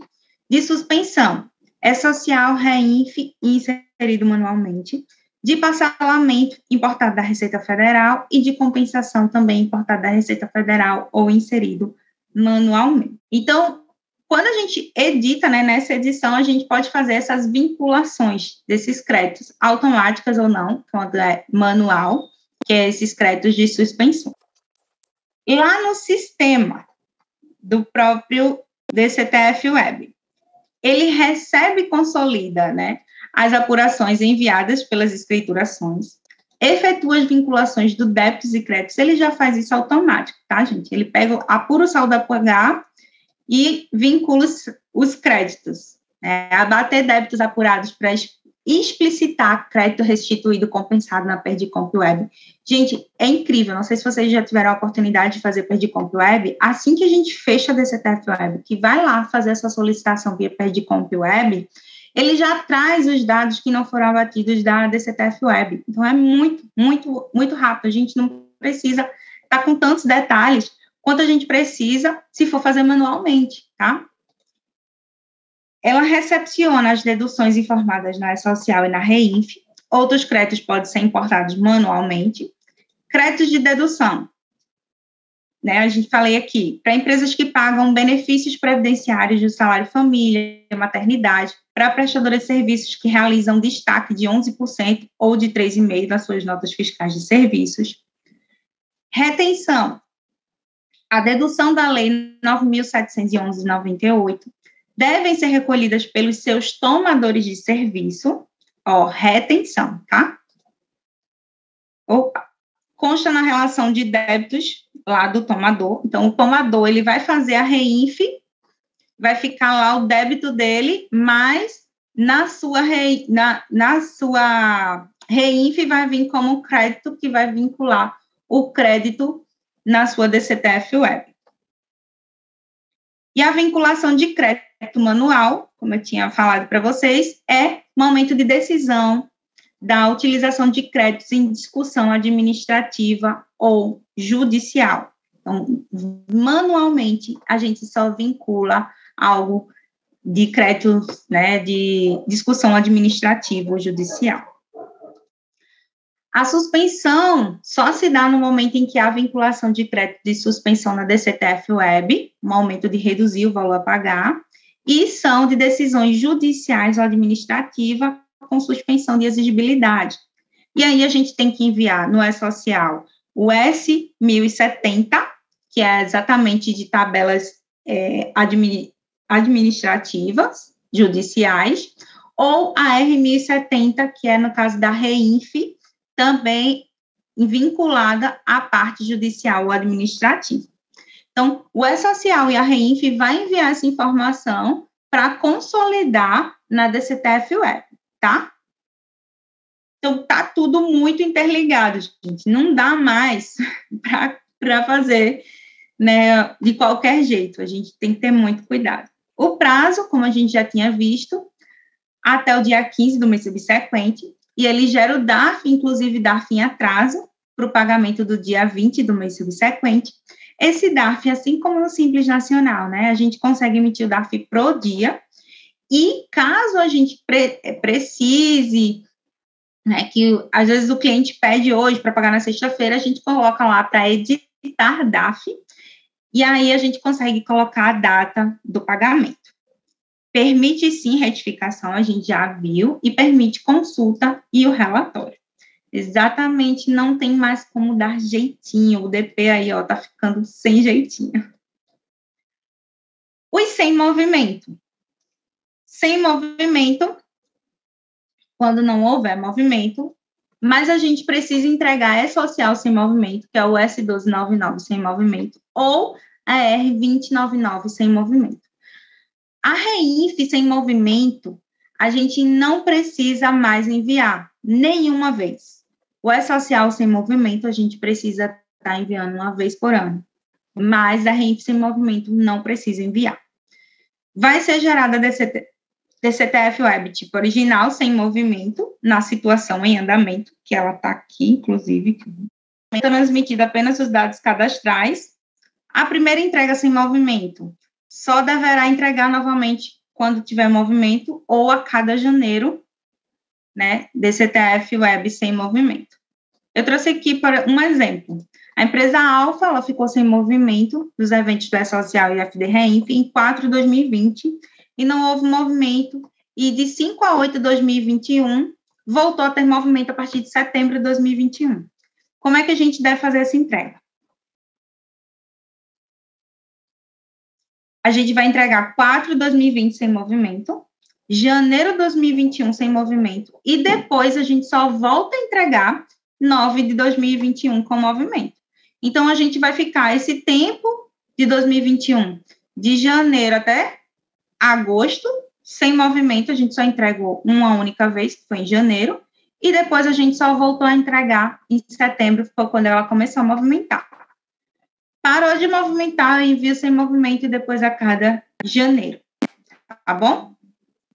de suspensão, é social, REINF, inserido manualmente, de parcelamento importado da Receita Federal e de compensação também importado da Receita Federal ou inserido manualmente. Então, quando a gente edita, né, nessa edição, a gente pode fazer essas vinculações desses créditos, automáticas ou não, quando é manual, que é esses créditos de suspensão. E lá no sistema do próprio DCTF Web, ele recebe e consolida, né, as apurações enviadas pelas escriturações, efetua as vinculações do débitos e créditos, ele já faz isso automático, tá, gente? Ele pega, apura o saldo a pagar e vincula os, os créditos. Né? Abater débitos apurados para explicitar crédito restituído compensado na Perdicomp Web. Gente, é incrível. Não sei se vocês já tiveram a oportunidade de fazer Perdicomp Web. Assim que a gente fecha a DCTF Web, que vai lá fazer essa solicitação via Perdicomp Web, ele já traz os dados que não foram abatidos da DCTF Web. Então, é muito, muito, muito rápido. A gente não precisa estar tá com tantos detalhes quanto a gente precisa se for fazer manualmente, tá? Ela recepciona as deduções informadas na E-Social e na REINF. Outros créditos podem ser importados manualmente. Créditos de dedução. Né, a gente falei aqui, para empresas que pagam benefícios previdenciários do salário família, maternidade, para prestadoras de serviços que realizam destaque de 11% ou de 3,5% nas suas notas fiscais de serviços. Retenção, a dedução da Lei 9.711 de 98 devem ser recolhidas pelos seus tomadores de serviço, ó, retenção, tá? Opa. Consta na relação de débitos lá do tomador. Então, o tomador, ele vai fazer a reinf, vai ficar lá o débito dele, mas na sua, re, na, na sua reinf vai vir como crédito que vai vincular o crédito na sua DCTF Web. E a vinculação de crédito manual, como eu tinha falado para vocês, é momento de decisão da utilização de créditos em discussão administrativa ou judicial. Então, manualmente, a gente só vincula algo de créditos, né, de discussão administrativa ou judicial. A suspensão só se dá no momento em que há vinculação de crédito de suspensão na DCTF Web, um aumento de reduzir o valor a pagar, e são de decisões judiciais ou administrativas com suspensão de exigibilidade. E aí a gente tem que enviar no E-Social o S1070, que é exatamente de tabelas é, administrativas, judiciais, ou a R1070, que é no caso da REINF, também vinculada à parte judicial ou administrativa. Então, o E-Social e a REINF vai enviar essa informação para consolidar na DCTF Web, tá? Então, tá tudo muito interligado, gente. Não dá mais para fazer né, de qualquer jeito. A gente tem que ter muito cuidado. O prazo, como a gente já tinha visto, até o dia 15 do mês subsequente, e ele gera o DARF, inclusive DARF em atraso, para o pagamento do dia 20 do mês subsequente. Esse DARF, assim como no Simples Nacional, né, a gente consegue emitir o DARF pro dia, e caso a gente pre eh, precise, né, que às vezes o cliente pede hoje para pagar na sexta-feira, a gente coloca lá para editar DAF, e aí a gente consegue colocar a data do pagamento. Permite sim retificação, a gente já viu, e permite consulta e o relatório. Exatamente, não tem mais como dar jeitinho. O DP aí, ó, tá ficando sem jeitinho. Os sem movimento. Sem movimento, quando não houver movimento, mas a gente precisa entregar é social sem movimento, que é o S1299 sem movimento, ou a R2099 sem movimento. A REINF sem movimento, a gente não precisa mais enviar nenhuma vez. O E-Social sem movimento, a gente precisa estar tá enviando uma vez por ano. Mas a rente sem movimento não precisa enviar. Vai ser gerada DCT, DCTF Web tipo original, sem movimento, na situação em andamento, que ela está aqui, inclusive, transmitida apenas os dados cadastrais. A primeira entrega sem movimento só deverá entregar novamente quando tiver movimento ou a cada janeiro, né, DCTF Web sem movimento. Eu trouxe aqui para um exemplo. A empresa Alfa, ela ficou sem movimento dos eventos do E-Social e FD Reinf em 4 de 2020 e não houve movimento. E de 5 a 8 de 2021, voltou a ter movimento a partir de setembro de 2021. Como é que a gente deve fazer essa entrega? A gente vai entregar 4 de 2020 sem movimento, janeiro de 2021 sem movimento, e depois a gente só volta a entregar 9 de 2021 com movimento. Então, a gente vai ficar esse tempo de 2021, de janeiro até agosto, sem movimento, a gente só entregou uma única vez, que foi em janeiro, e depois a gente só voltou a entregar em setembro, foi quando ela começou a movimentar. Parou de movimentar, envia sem movimento e depois a cada janeiro. Tá bom?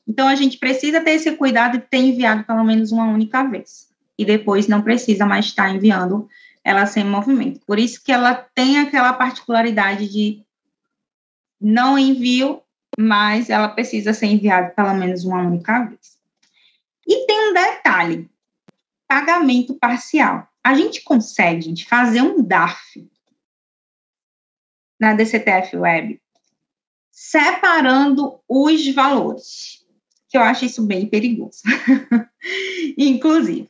Então a gente precisa ter esse cuidado de ter enviado pelo menos uma única vez. E depois não precisa mais estar enviando ela sem movimento. Por isso que ela tem aquela particularidade de não envio, mas ela precisa ser enviada pelo menos uma única vez. E tem um detalhe: pagamento parcial. A gente consegue, gente, fazer um DARF na DCTF Web separando os valores, que eu acho isso bem perigoso. Inclusive,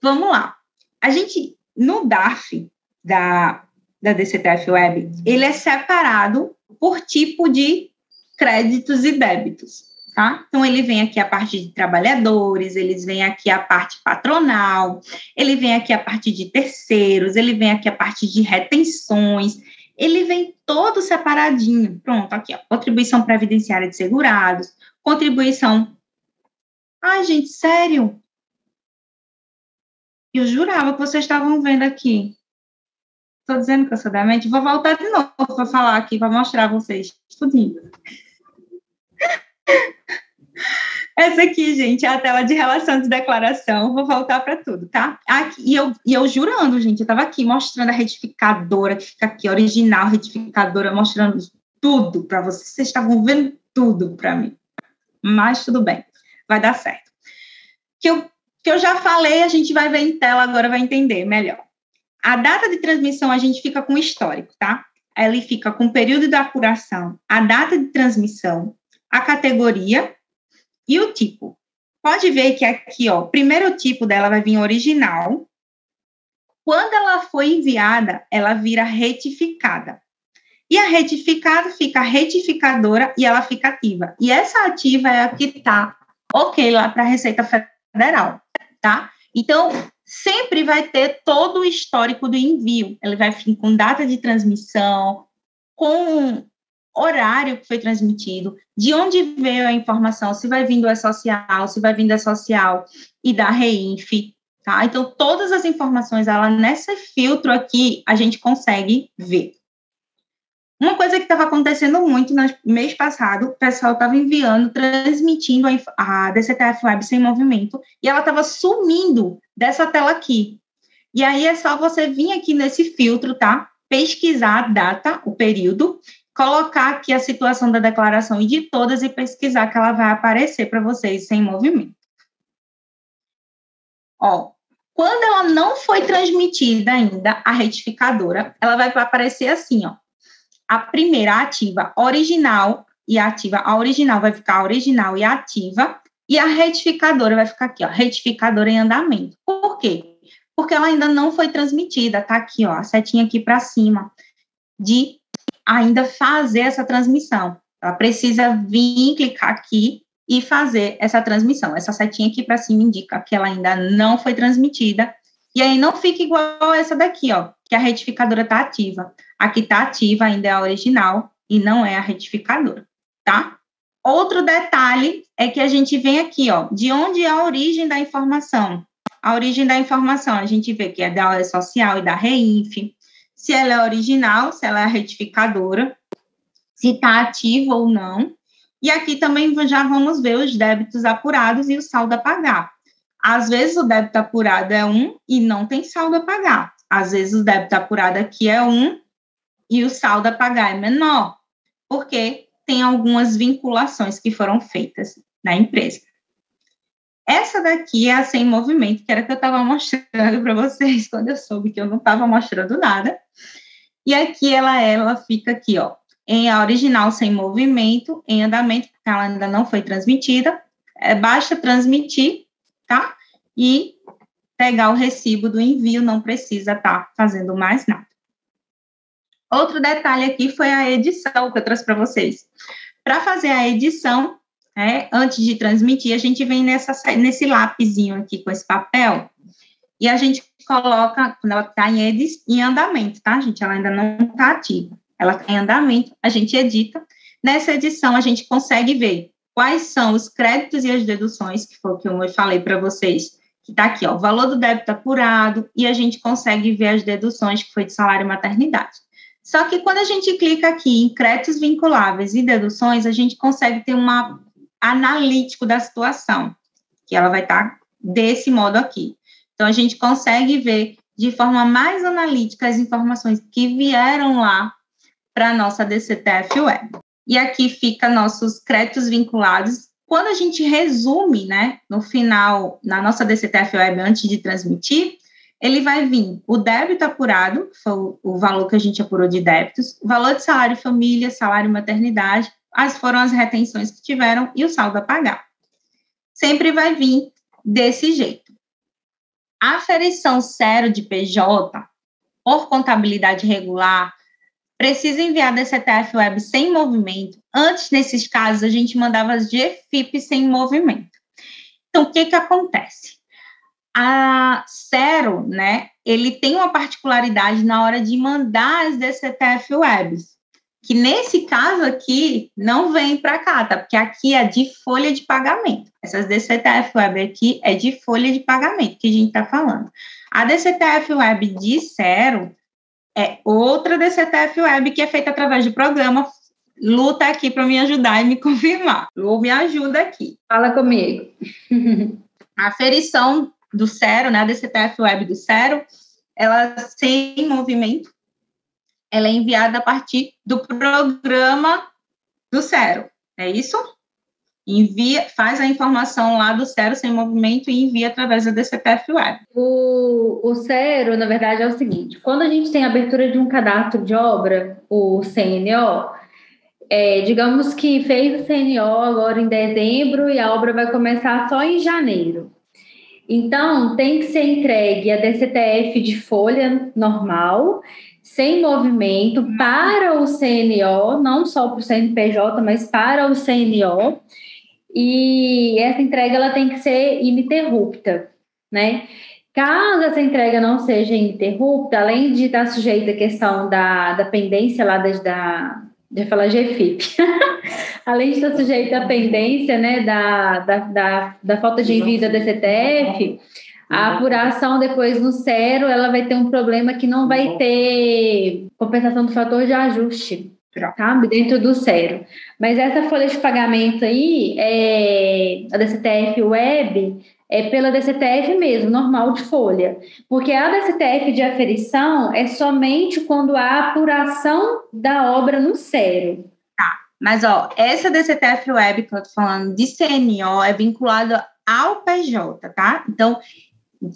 vamos lá. A gente, no DARF da, da DCTF Web, ele é separado por tipo de créditos e débitos tá? Então, ele vem aqui a parte de trabalhadores, eles vêm aqui a parte patronal, ele vem aqui a parte de terceiros, ele vem aqui a parte de retenções, ele vem todo separadinho. Pronto, aqui, ó, contribuição previdenciária de segurados, contribuição. Ai, gente, sério? Eu jurava que vocês estavam vendo aqui. Estou dizendo que eu sou da mente. Vou voltar de novo para falar aqui, para mostrar a vocês. Tudinho. Essa aqui, gente, é a tela de relação de declaração. Vou voltar para tudo, tá? Aqui, e, eu, e eu jurando, gente, eu estava aqui mostrando a retificadora, que fica aqui, original retificadora, mostrando tudo para vocês. Vocês estavam vendo tudo para mim. Mas tudo bem, vai dar certo. Que eu, que eu já falei, a gente vai ver em tela, agora vai entender melhor. A data de transmissão a gente fica com histórico, tá? Ele fica com o período da apuração, a data de transmissão, a categoria e o tipo. Pode ver que aqui, ó, primeiro tipo dela vai vir original. Quando ela foi enviada, ela vira retificada. E a retificada fica retificadora e ela fica ativa. E essa ativa é a que está ok lá para a Receita Federal, tá? Então, sempre vai ter todo o histórico do envio. Ele vai vir com data de transmissão, com horário que foi transmitido, de onde veio a informação, se vai vindo é social, se vai vindo é social e da REINF, tá? Então, todas as informações, ela nesse filtro aqui, a gente consegue ver. Uma coisa que estava acontecendo muito no mês passado, o pessoal estava enviando, transmitindo a, a DCTF Web sem movimento, e ela estava sumindo dessa tela aqui. E aí é só você vir aqui nesse filtro, tá? Pesquisar a data, o período, colocar aqui a situação da declaração e de todas e pesquisar que ela vai aparecer para vocês sem movimento. Ó, quando ela não foi transmitida ainda, a retificadora, ela vai aparecer assim, ó. A primeira ativa original e ativa, a original vai ficar original e ativa, e a retificadora vai ficar aqui, ó, retificadora em andamento. Por quê? Porque ela ainda não foi transmitida, tá aqui, ó, a setinha aqui para cima, de ainda fazer essa transmissão. Ela precisa vir, clicar aqui e fazer essa transmissão. Essa setinha aqui para cima indica que ela ainda não foi transmitida. E aí não fica igual essa daqui, ó, que a retificadora está ativa. Aqui está ativa, ainda é a original e não é a retificadora, tá? Outro detalhe é que a gente vem aqui, ó, de onde é a origem da informação. a origem da informação, a gente vê que é da OE Social e da REINF, se ela é original, se ela é retificadora, se está ativa ou não. E aqui também já vamos ver os débitos apurados e o saldo a pagar. Às vezes o débito apurado é um e não tem saldo a pagar. Às vezes o débito apurado aqui é um e o saldo a pagar é menor, porque tem algumas vinculações que foram feitas na empresa. Essa daqui é a sem movimento, que era que eu estava mostrando para vocês quando eu soube que eu não estava mostrando nada. E aqui ela, ela fica aqui, ó, em a original sem movimento, em andamento, porque ela ainda não foi transmitida. É, basta transmitir, tá? E pegar o recibo do envio, não precisa estar tá fazendo mais nada. Outro detalhe aqui foi a edição que eu trouxe para vocês. Para fazer a edição, né, antes de transmitir, a gente vem nessa, nesse lápisinho aqui com esse papel e a gente coloca, quando ela está em, em andamento, tá, gente? Ela ainda não está ativa. Ela está em andamento, a gente edita. Nessa edição, a gente consegue ver quais são os créditos e as deduções, que foi o que eu falei para vocês, que está aqui, ó, o valor do débito apurado, e a gente consegue ver as deduções, que foi de salário e maternidade. Só que quando a gente clica aqui em créditos vinculáveis e deduções, a gente consegue ter uma analítico da situação, que ela vai estar tá desse modo aqui. Então, a gente consegue ver de forma mais analítica as informações que vieram lá para a nossa DCTF Web. E aqui fica nossos créditos vinculados. Quando a gente resume, né, no final, na nossa DCTF Web, antes de transmitir, ele vai vir o débito apurado, foi o valor que a gente apurou de débitos, o valor de salário família, salário maternidade, as foram as retenções que tiveram e o saldo a pagar. Sempre vai vir desse jeito. A aferição zero de PJ, por contabilidade regular, precisa enviar DCTF Web sem movimento. Antes, nesses casos, a gente mandava as de FIP sem movimento. Então, o que, que acontece? A Zero, né, ele tem uma particularidade na hora de mandar as DCTF Webs que nesse caso aqui não vem para cá, tá? Porque aqui é de folha de pagamento. Essas DCTF Web aqui é de folha de pagamento que a gente está falando. A DCTF Web de zero é outra DCTF Web que é feita através de programa. Luta aqui para me ajudar e me confirmar. Lu me ajuda aqui. Fala comigo. a aferição do zero, né? A DCTF Web do zero, ela sem movimento, ela é enviada a partir do programa do Cero, é isso? Envia, faz a informação lá do Cero sem movimento e envia através da DCPF Web. O, o Cero, na verdade, é o seguinte: quando a gente tem a abertura de um cadastro de obra, o CNO, é, digamos que fez o CNO agora em dezembro e a obra vai começar só em janeiro. Então, tem que ser entregue a DCTF de folha normal sem movimento para o CNO, não só para o CNPJ, mas para o CNO. E essa entrega ela tem que ser ininterrupta, né? Caso essa entrega não seja ininterrupta, além de estar sujeita à questão da, da pendência lá da, da de falar GFIP, além de estar sujeita à pendência né, da, da, da, da falta de envio da DCTF, a apuração depois no zero, ela vai ter um problema que não vai ter compensação do fator de ajuste, tá? Dentro do zero. Mas essa folha de pagamento aí, é, a DCTF Web, é pela DCTF mesmo, normal de folha. Porque a DCTF de aferição é somente quando há apuração da obra no zero. Tá, mas ó, essa DCTF Web que eu tô falando de CNO é vinculada ao PJ, tá? Então,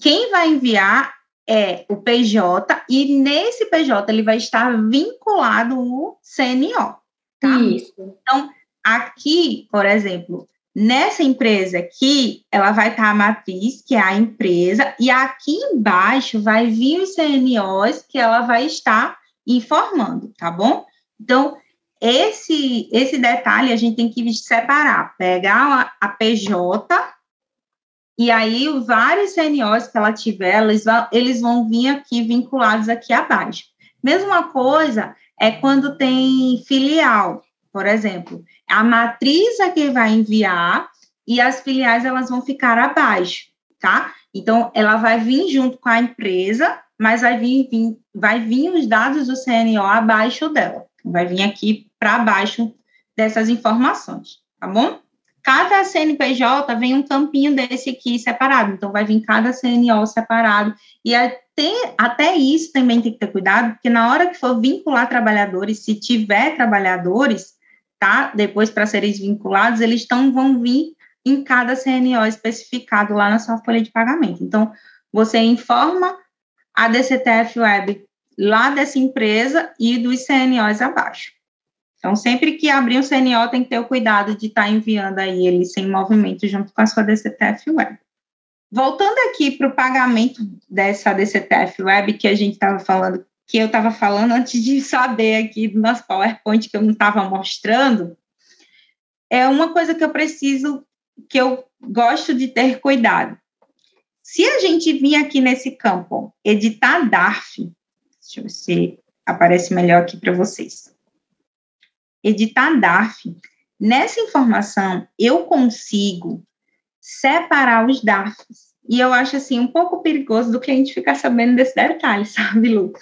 quem vai enviar é o PJ e nesse PJ ele vai estar vinculado o CNO. Tá? Isso. Então, aqui, por exemplo, nessa empresa aqui, ela vai estar a matriz, que é a empresa, e aqui embaixo vai vir os CNOs que ela vai estar informando, tá bom? Então, esse, esse detalhe a gente tem que separar, pegar a, a PJ e aí, vários CNOs que ela tiver, eles vão, eles vão vir aqui vinculados aqui abaixo. Mesma coisa é quando tem filial, por exemplo. A matriz é que vai enviar e as filiais elas vão ficar abaixo, tá? Então, ela vai vir junto com a empresa, mas vai vir, vir vai vir os dados do CNO abaixo dela. Vai vir aqui para baixo dessas informações, tá bom? Cada CNPJ vem um campinho desse aqui separado, então vai vir cada CNO separado, e até, até isso também tem que ter cuidado, porque na hora que for vincular trabalhadores, se tiver trabalhadores, tá? Depois para serem vinculados, eles tão, vão vir em cada CNO especificado lá na sua folha de pagamento. Então, você informa a DCTF Web lá dessa empresa e dos CNOs abaixo. Então, sempre que abrir um CNO, tem que ter o cuidado de estar tá enviando aí ele sem movimento junto com a sua DCTF Web. Voltando aqui para o pagamento dessa DCTF Web que a gente estava falando, que eu estava falando antes de saber aqui do nosso PowerPoint que eu não estava mostrando, é uma coisa que eu preciso, que eu gosto de ter cuidado. Se a gente vir aqui nesse campo, editar DARF, deixa eu ver se aparece melhor aqui para vocês editar DARF, nessa informação eu consigo separar os DARFs. E eu acho assim um pouco perigoso do que a gente ficar sabendo desse detalhe, sabe, Lu?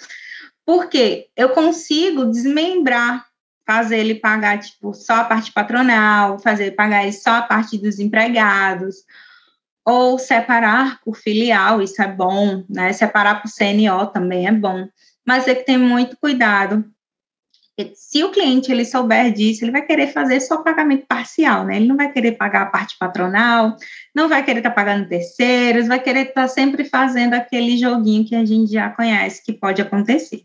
Porque eu consigo desmembrar, fazer ele pagar tipo só a parte patronal, fazer ele pagar ele só a parte dos empregados, ou separar por filial, isso é bom, né? Separar por CNO também é bom. Mas é que tem muito cuidado se o cliente ele souber disso, ele vai querer fazer só pagamento parcial, né? Ele não vai querer pagar a parte patronal, não vai querer estar tá pagando terceiros, vai querer estar tá sempre fazendo aquele joguinho que a gente já conhece que pode acontecer.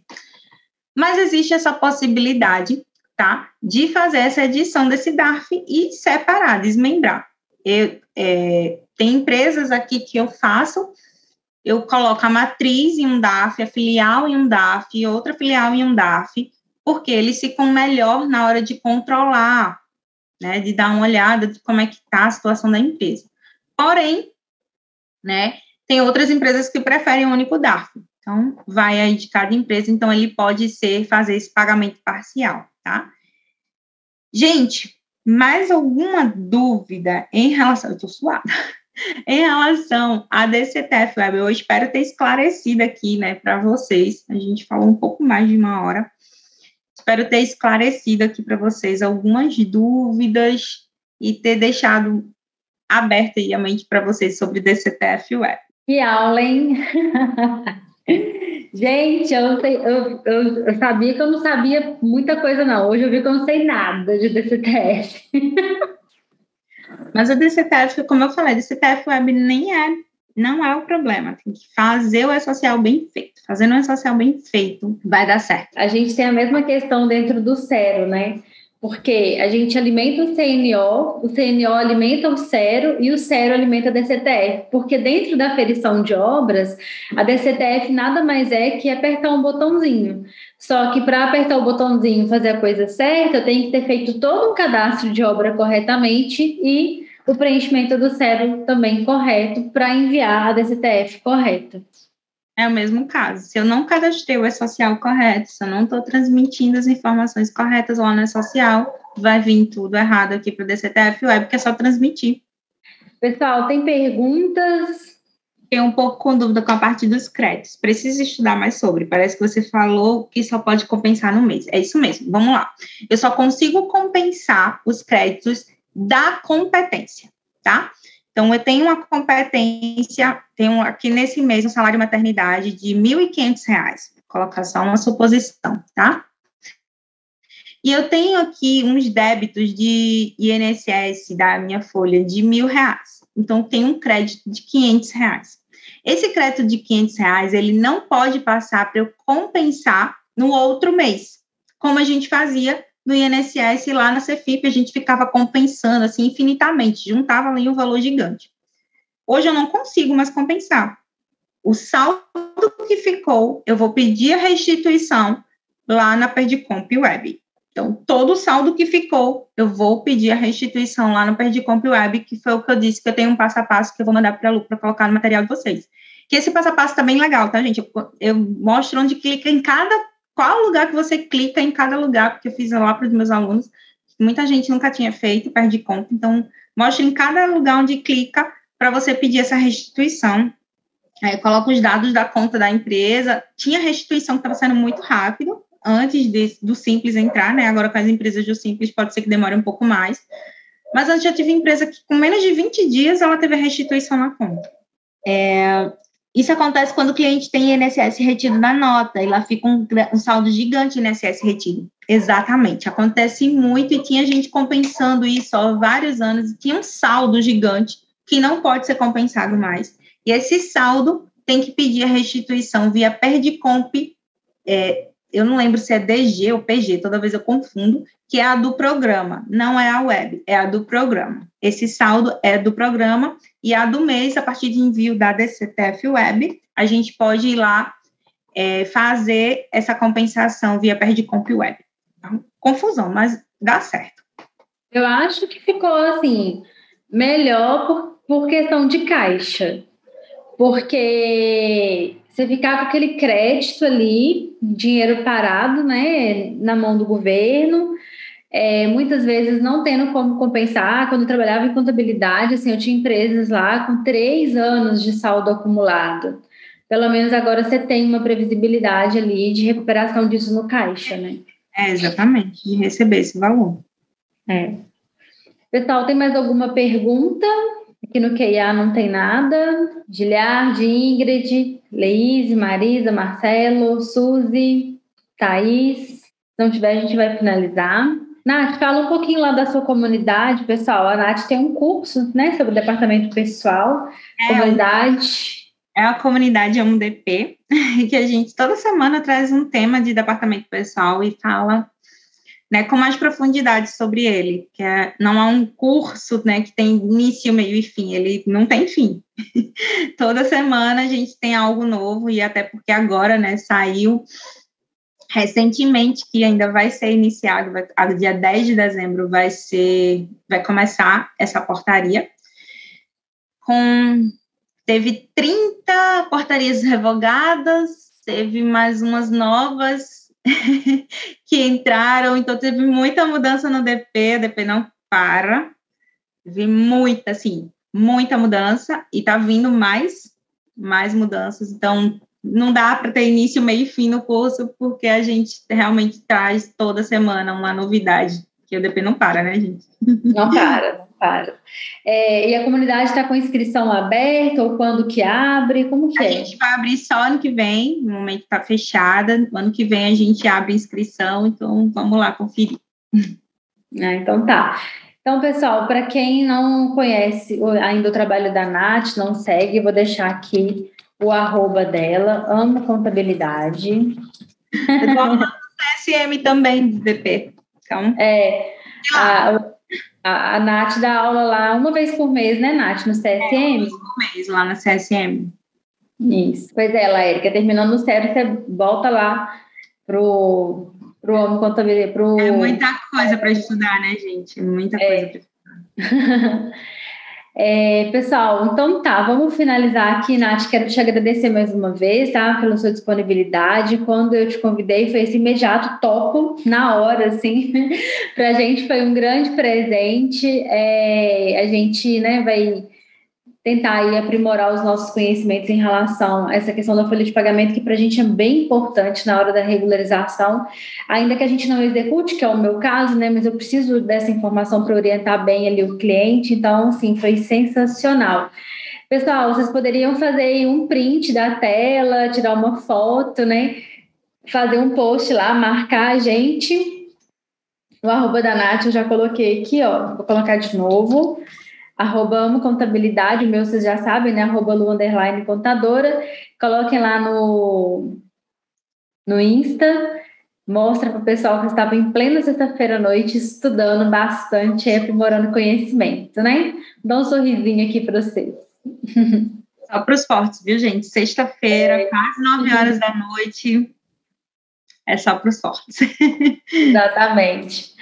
Mas existe essa possibilidade, tá? De fazer essa edição desse DARF e separar, desmembrar. Eu, é, tem empresas aqui que eu faço, eu coloco a matriz em um DARF, a filial em um DARF, outra filial em um DARF, porque eles ficam melhor na hora de controlar, né, de dar uma olhada de como é que está a situação da empresa. Porém, né, tem outras empresas que preferem o único DARF. Então, vai aí de cada empresa, então ele pode ser fazer esse pagamento parcial, tá? Gente, mais alguma dúvida em relação, eu estou suada, em relação à DCTF Web, eu espero ter esclarecido aqui, né, para vocês, a gente falou um pouco mais de uma hora, Espero ter esclarecido aqui para vocês algumas dúvidas e ter deixado aberta aí a mente para vocês sobre DCTF Web. Que aula, hein? Gente, eu, sei, eu, eu, eu, sabia que eu não sabia muita coisa, não. Hoje eu vi que eu não sei nada de DCTF. Mas a DCTF, como eu falei, DCTF Web nem é não é o problema. Tem que fazer o E-Social bem feito. Fazendo o E-Social bem feito, vai dar certo. A gente tem a mesma questão dentro do Cero, né? Porque a gente alimenta o CNO, o CNO alimenta o Cero e o Cero alimenta a DCTF. Porque dentro da ferição de obras, a DCTF nada mais é que apertar um botãozinho. Só que para apertar o botãozinho e fazer a coisa certa, eu tenho que ter feito todo um cadastro de obra corretamente e o preenchimento do cérebro também correto para enviar a DCTF correta. É o mesmo caso. Se eu não cadastrei o E-Social correto, se eu não estou transmitindo as informações corretas lá no E-Social, vai vir tudo errado aqui para o DCTF Web, porque é só transmitir. Pessoal, tem perguntas? Fiquei um pouco com dúvida com a parte dos créditos. Preciso estudar mais sobre. Parece que você falou que só pode compensar no mês. É isso mesmo. Vamos lá. Eu só consigo compensar os créditos da competência, tá? Então, eu tenho uma competência, tenho aqui nesse mês um salário de maternidade de R$ 1.500, vou colocar só uma suposição, tá? E eu tenho aqui uns débitos de INSS da minha folha de mil reais. Então, tem um crédito de 500 reais. Esse crédito de 500 reais, ele não pode passar para eu compensar no outro mês, como a gente fazia no INSS lá na Cefip a gente ficava compensando assim infinitamente, juntava ali um valor gigante. Hoje eu não consigo mais compensar. O saldo que ficou, eu vou pedir a restituição lá na Perdicomp Web. Então, todo o saldo que ficou, eu vou pedir a restituição lá no Perdicomp Web, que foi o que eu disse, que eu tenho um passo a passo que eu vou mandar para a Lu para colocar no material de vocês. Que esse passo a passo está bem legal, tá, gente? Eu, eu mostro onde clica em cada qual lugar que você clica em cada lugar, porque eu fiz lá para os meus alunos, muita gente nunca tinha feito, perde conta, então mostra em cada lugar onde clica para você pedir essa restituição. Aí coloca os dados da conta da empresa. Tinha restituição que estava sendo muito rápido antes de, do Simples entrar, né? Agora com as empresas do Simples pode ser que demore um pouco mais. Mas antes já tive empresa que com menos de 20 dias ela teve a restituição na conta. É, isso acontece quando o cliente tem INSS retido na nota e lá fica um, um saldo gigante INSS retido. Exatamente, acontece muito e tinha gente compensando isso há vários anos e tinha um saldo gigante que não pode ser compensado mais. E esse saldo tem que pedir a restituição via Perdicomp, é, eu não lembro se é DG ou PG, toda vez eu confundo, que é a do programa, não é a web, é a do programa. Esse saldo é do programa e a do mês, a partir de envio da DCTF Web, a gente pode ir lá é, fazer essa compensação via Perdicomp Web. Então, confusão, mas dá certo. Eu acho que ficou assim, melhor por, por questão de caixa. Porque você ficar com aquele crédito ali, dinheiro parado, né, na mão do governo, é, muitas vezes não tendo como compensar. Quando eu trabalhava em contabilidade, assim, eu tinha empresas lá com três anos de saldo acumulado. Pelo menos agora você tem uma previsibilidade ali de recuperação disso no caixa, né? É, exatamente, de receber esse valor. É. Pessoal, tem mais alguma pergunta? Aqui no QIA não tem nada. Giliard, Ingrid, Leise, Marisa, Marcelo, Suzy, Thaís. Se não tiver, a gente vai finalizar. Nath, fala um pouquinho lá da sua comunidade, pessoal. A Nath tem um curso, né, sobre departamento pessoal, é, comunidade. É a comunidade MDP, que a gente toda semana traz um tema de departamento pessoal e fala né, com mais profundidade sobre ele, que é, não é um curso né, que tem início, meio e fim, ele não tem fim. Toda semana a gente tem algo novo, e até porque agora né, saiu recentemente, que ainda vai ser iniciado, vai, dia 10 de dezembro vai ser, vai começar essa portaria, com, teve 30 portarias revogadas, teve mais umas novas que entraram, então teve muita mudança no DP, o DP não para, teve muita, assim, muita mudança, e tá vindo mais, mais mudanças, então não dá para ter início, meio e fim no curso, porque a gente realmente traz toda semana uma novidade, que o DP não para, né, gente? Não para, para. É, e a comunidade está com inscrição aberta, ou quando que abre? Como que a é? A gente vai abrir só ano que vem, no momento está fechada, ano que vem a gente abre inscrição, então vamos lá conferir. Ah, então tá. Então, pessoal, para quem não conhece ainda o trabalho da Nath, não segue, vou deixar aqui o arroba dela, amo contabilidade. CSM também, DP. Então, é, a, a, a Nath dá aula lá uma vez por mês, né, Nath, no CSM? É, uma vez por mês lá na CSM. Isso. Pois é, Laérica, terminando o sério, você volta lá pro, pro Amo Contabilidade. Pro... É muita coisa para estudar, né, gente? Muita é. coisa para estudar. É, pessoal, então tá, vamos finalizar aqui, Nath. Quero te agradecer mais uma vez, tá? Pela sua disponibilidade. Quando eu te convidei, foi esse imediato topo, na hora, assim. Para a gente foi um grande presente. É, a gente, né, vai tentar aí aprimorar os nossos conhecimentos em relação a essa questão da folha de pagamento, que para a gente é bem importante na hora da regularização, ainda que a gente não execute, que é o meu caso, né? Mas eu preciso dessa informação para orientar bem ali o cliente, então, assim, foi sensacional. Pessoal, vocês poderiam fazer um print da tela, tirar uma foto, né? Fazer um post lá, marcar a gente. O arroba da Nath eu já coloquei aqui, ó. Vou colocar de novo arroba amo contabilidade, o meu vocês já sabem, né? Arroba lu underline contadora. Coloquem lá no, no Insta. Mostra para o pessoal que estava em plena sexta-feira à noite estudando bastante e aprimorando conhecimento, né? Dá um sorrisinho aqui para vocês. Só para os fortes, viu, gente? Sexta-feira, é. quase nove horas da noite. É só para os fortes. Exatamente.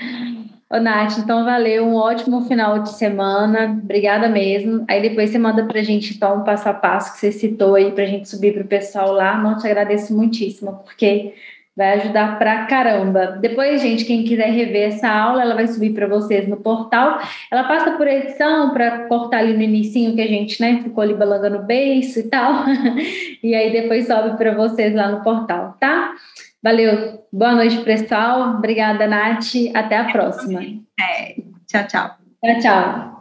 Ô, Nath, então valeu, um ótimo final de semana, obrigada mesmo. Aí depois você manda pra gente, então, um passo a passo que você citou aí pra gente subir pro pessoal lá. Não te agradeço muitíssimo, porque Vai ajudar pra caramba. Depois, gente, quem quiser rever essa aula, ela vai subir para vocês no portal. Ela passa por edição para cortar ali no inicinho que a gente, né, ficou ali balangando o beiço e tal. e aí depois sobe para vocês lá no portal, tá? Valeu. Boa noite, pessoal. Obrigada, Nath. Até a próxima. É. Tchau, tchau. Tchau, tchau.